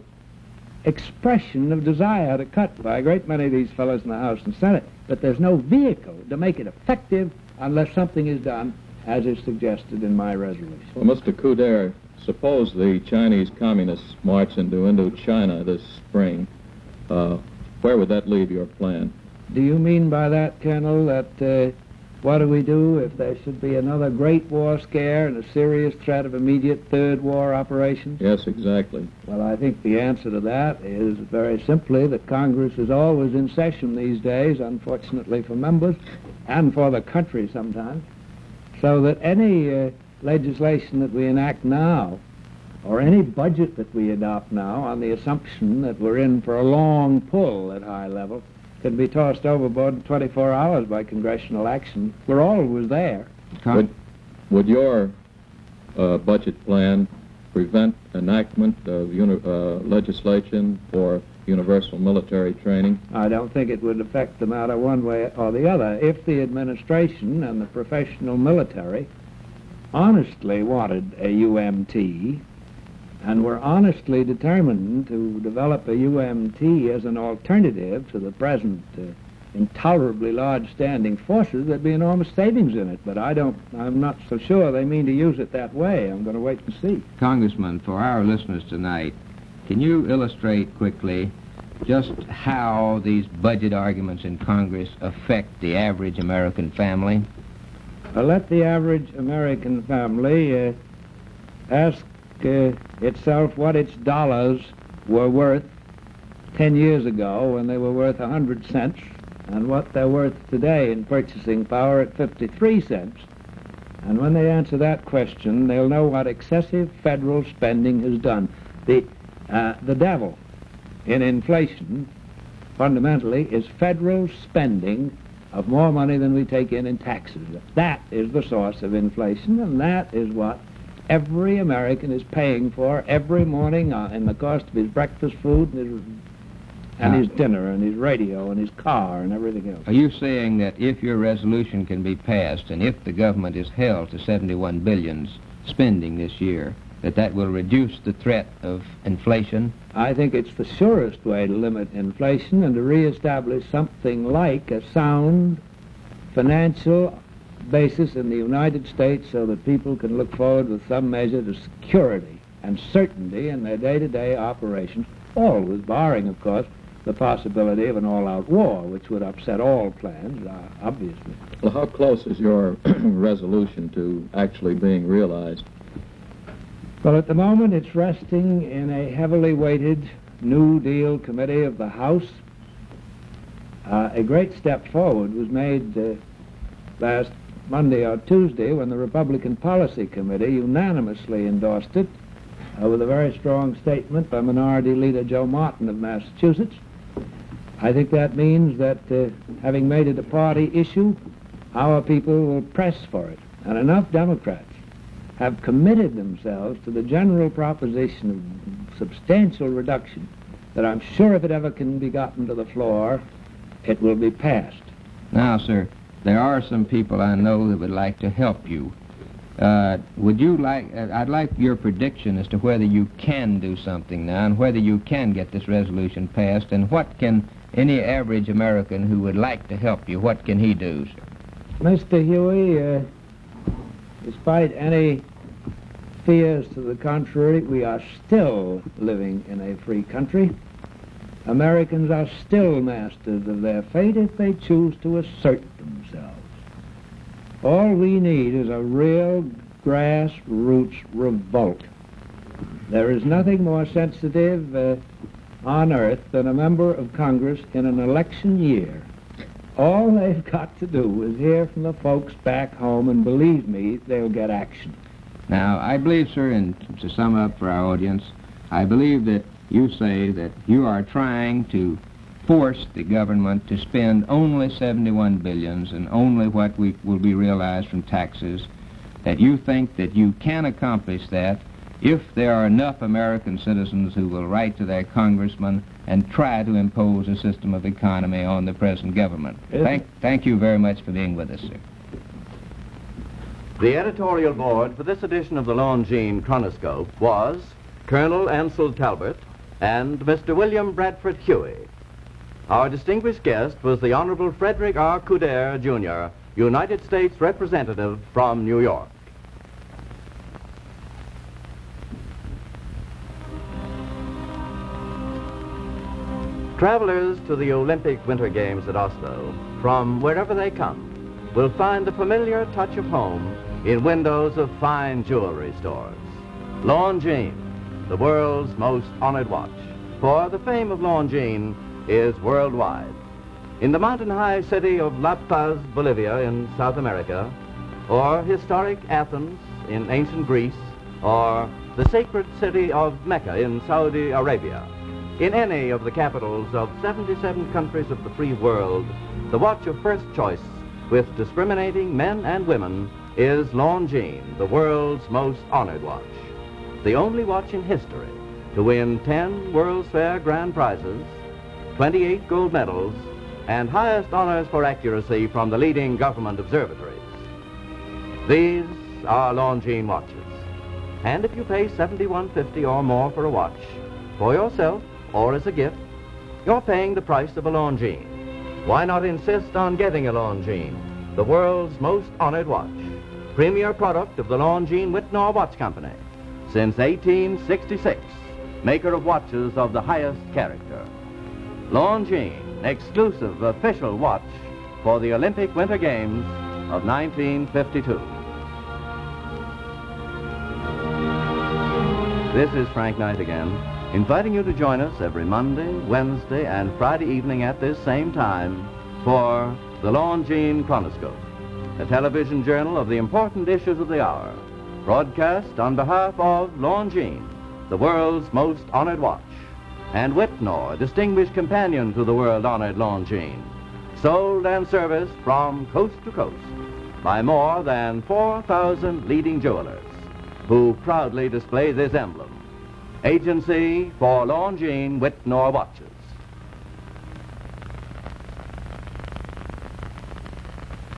expression of desire to cut by a great many of these fellows in the House and Senate, but there's no vehicle to make it effective unless something is done as is suggested in my resolution. Well, Mr. Coudert, suppose the Chinese communists march into Indochina this spring. Uh, where would that leave your plan? Do you mean by that, Colonel, that uh, what do we do if there should be another great war scare and a serious threat of immediate third war operations? Yes, exactly. Well, I think the answer to that is very simply that Congress is always in session these days, unfortunately for members and for the country sometimes, so that any uh, legislation that we enact now or any budget that we adopt now on the assumption that we're in for a long pull at high level can be tossed overboard in 24 hours by congressional action. We're always there. Would, would your uh, budget plan prevent enactment of uni- uh, legislation for universal military training? I don't think it would affect the matter one way or the other. If the administration and the professional military honestly wanted a UMT and were honestly determined to develop a UMT as an alternative to the present uh, intolerably large standing forces, there'd be enormous savings in it. But I don't, I'm not so sure they mean to use it that way. I'm going to wait and see. Congressman, for our listeners tonight, can you illustrate quickly just how these budget arguments in Congress affect the average American family? Let the average American family uh, ask uh, itself what its dollars were worth 10 years ago when they were worth 100 cents and what they're worth today in purchasing power at 53 cents. And when they answer that question, they'll know what excessive federal spending has done. The, uh, the devil in inflation, fundamentally, is federal spending of more money than we take in in taxes. That is the source of inflation, and that is what every American is paying for every morning uh, in the cost of his breakfast food and his, and his dinner and his radio and his car and everything else. Are you saying that if your resolution can be passed and if the government is held to 71 billions spending this year, that that will reduce the threat of inflation? I think it's the surest way to limit inflation and to reestablish something like a sound financial basis in the United States so that people can look forward with some measure to security and certainty in their day-to-day operations, always barring, of course, the possibility of an all-out war, which would upset all plans, uh, obviously. Well, how close is your [CLEARS THROAT] resolution to actually being realized? Well, at the moment, it's resting in a heavily weighted New Deal committee of the House. Uh, a great step forward was made uh, last Monday or Tuesday when the Republican Policy Committee unanimously endorsed it uh, with a very strong statement by Minority Leader Joe Martin of Massachusetts. I think that means that uh, having made it a party issue, our people will press for it. And enough Democrats have committed themselves to the general proposition of substantial reduction that I'm sure if it ever can be gotten to the floor, it will be passed. Now, sir, there are some people I know that would like to help you. Uh, would you like, uh, I'd like your prediction as to whether you can do something now and whether you can get this resolution passed and what can any average American who would like to help you, what can he do, sir? Mr. Huie, uh, despite any fears to the contrary, we are still living in a free country. Americans are still masters of their fate if they choose to assert themselves. All we need is a real grassroots revolt. There is nothing more sensitive uh, on earth than a member of Congress in an election year. All they've got to do is hear from the folks back home, and believe me, they'll get action. Now, I believe, sir, and to sum up for our audience, I believe that you say that you are trying to force the government to spend only 71 billions and only what we, will be realized from taxes, that you think that you can accomplish that if there are enough American citizens who will write to their congressman and try to impose a system of economy on the present government. Thank, thank you very much for being with us, sir. The editorial board for this edition of the Longines Chronoscope was Colonel Ansel Talbert and Mr. William Bradford Huie. Our distinguished guest was the Honorable Frederick R. Coudert, Jr., United States Representative from New York. Travelers to the Olympic Winter Games at Oslo, from wherever they come, will find the familiar touch of home in windows of fine jewelry stores. Longines, the world's most honored watch, for the fame of Longines is worldwide. In the mountain-high city of La Paz, Bolivia in South America, or historic Athens in ancient Greece, or the sacred city of Mecca in Saudi Arabia, in any of the capitals of 77 countries of the free world, the watch of first choice with discriminating men and women is Longines, the world's most honored watch. The only watch in history to win 10 World's Fair grand prizes, 28 gold medals, and highest honors for accuracy from the leading government observatories. These are Longines watches. And if you pay 71.50 or more for a watch, for yourself or as a gift, you're paying the price of a Longines. Why not insist on getting a Longines, the world's most honored watch, premier product of the Longines Wittnauer Watch Company, since 1866, maker of watches of the highest character. Longines, exclusive official watch for the Olympic Winter Games of 1952. This is Frank Knight again. Inviting you to join us every Monday, Wednesday, and Friday evening at this same time for the Longines Chronoscope, a television journal of the important issues of the hour, broadcast on behalf of Longines, the world's most honored watch, and Wittnauer, distinguished companion to the world-honored Longines, sold and serviced from coast to coast by more than 4,000 leading jewelers who proudly display this emblem. Agency for Longines Wittnauer Watches.